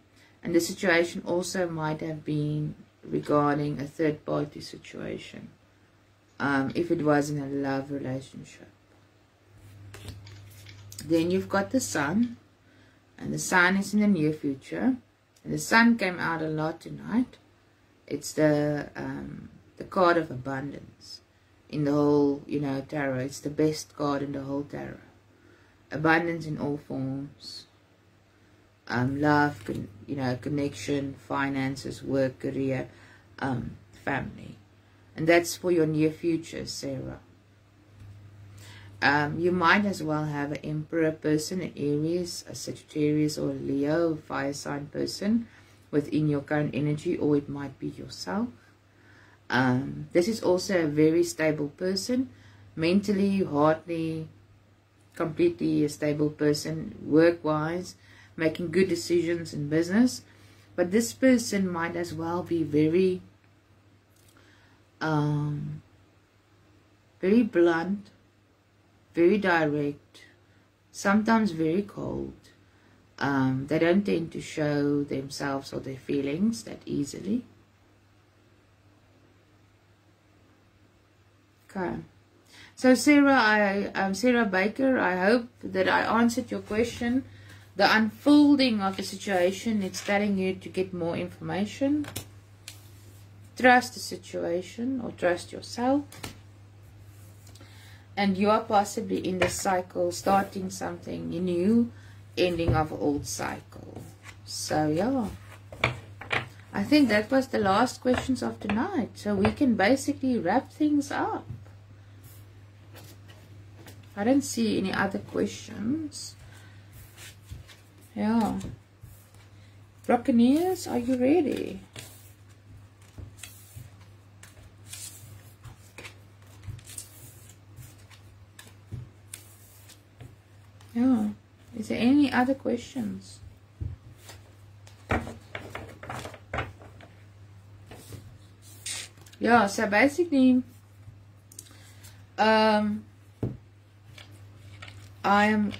And the situation also might have been regarding a third party situation. Um, if it was in a love relationship. Then you've got the sun. And the sun is in the near future. And the sun came out a lot tonight. It's the um, the card of abundance in the whole, you know, tarot. It's the best card in the whole tarot. Abundance in all forms. Um, love, you know, connection, finances, work, career, um, family. And that's for your near future, Sarah. Um, you might as well have an emperor person, an Aries, a Sagittarius or a Leo, fire sign person within your current energy, or it might be yourself. Um, this is also a very stable person, mentally, heartly, completely a stable person, work-wise, making good decisions in business. But this person might as well be very, um, very blunt, very direct, sometimes very cold. Um, they don't tend to show themselves or their feelings that easily. Okay. So Sarah, I am Sarah Baker. I hope that I answered your question. The unfolding of the situation, it's telling you to get more information. Trust the situation or trust yourself. And you are possibly in the cycle starting something new ending of old cycle. So yeah. I think that was the last questions of tonight. So we can basically wrap things up. I don't see any other questions. Yeah. Buccaneers are you ready Yeah. Is there any other questions? Yeah, so basically, um, I am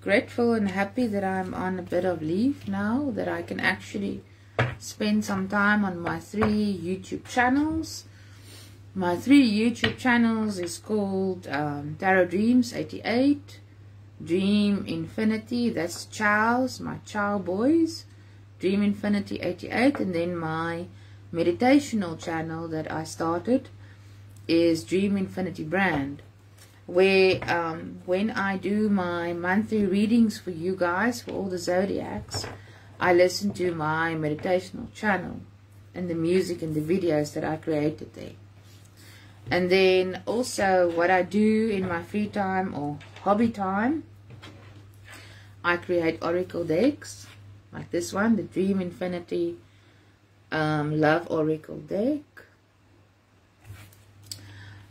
grateful and happy that I'm on a bit of leave now, that I can actually spend some time on my three YouTube channels. My three YouTube channels is called um, Tarot Dreams 88, Dream Infinity, that's Chow's, my Chow boys, Dream Infinity 88, and then my meditational channel that I started is Dream Infinity Brand where um, when I do my monthly readings for you guys, for all the zodiacs, I listen to my meditational channel and the music and the videos that I created there. And then also what I do in my free time or hobby time, I create oracle decks like this one, the Dream Infinity um, Love Oracle deck.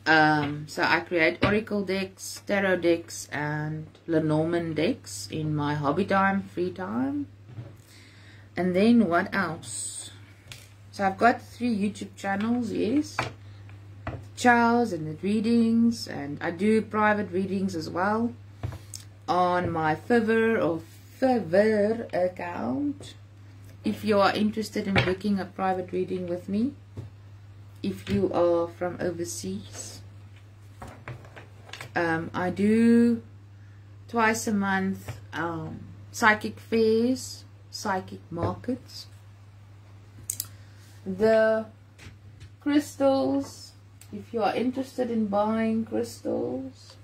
Um, so I create Oracle decks, Tarot decks, and Lenormand decks in my hobby time, free time. And then what else? So I've got three YouTube channels, yes. Charles and the readings, and I do private readings as well on my Fiverr or Fiverr account. If you are interested in booking a private reading with me, if you are from overseas. Um, I do twice a month um, psychic fairs, psychic markets. The crystals, if you are interested in buying crystals,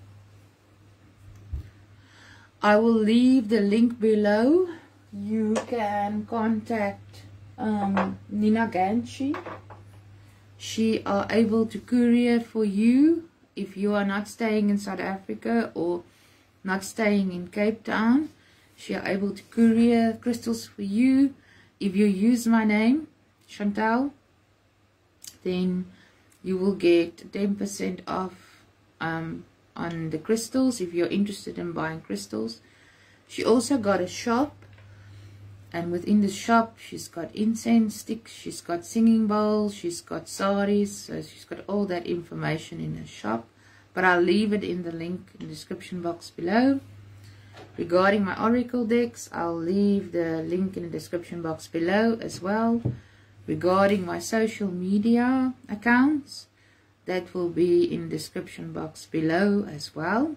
I will leave the link below. You can contact um, Nina Ganchi she are able to courier for you if you are not staying in South Africa or not staying in Cape Town. She are able to courier crystals for you. If you use my name, Chantel, then you will get 10% off um, on the crystals if you're interested in buying crystals. She also got a shop and within the shop she's got incense sticks she's got singing bowls she's got saris so she's got all that information in her shop. But I'll leave it in the link in the description box below. Regarding my oracle decks I'll leave the link in the description box below as well regarding my social media accounts that will be in the description box below as well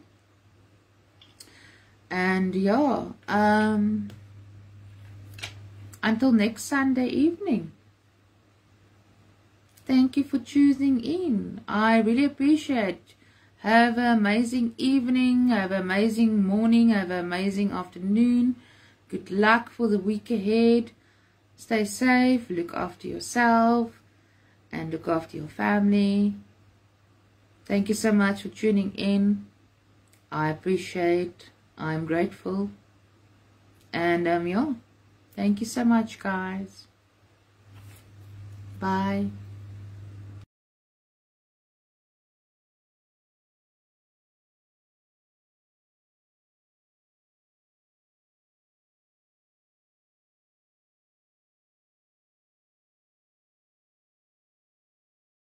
and yeah um until next Sunday evening. Thank you for choosing in. I really appreciate. Have an amazing evening. Have an amazing morning. Have an amazing afternoon. Good luck for the week ahead. Stay safe. Look after yourself. And look after your family. Thank you so much for tuning in. I appreciate. I'm grateful. And um, yeah. Thank you so much, guys. Bye.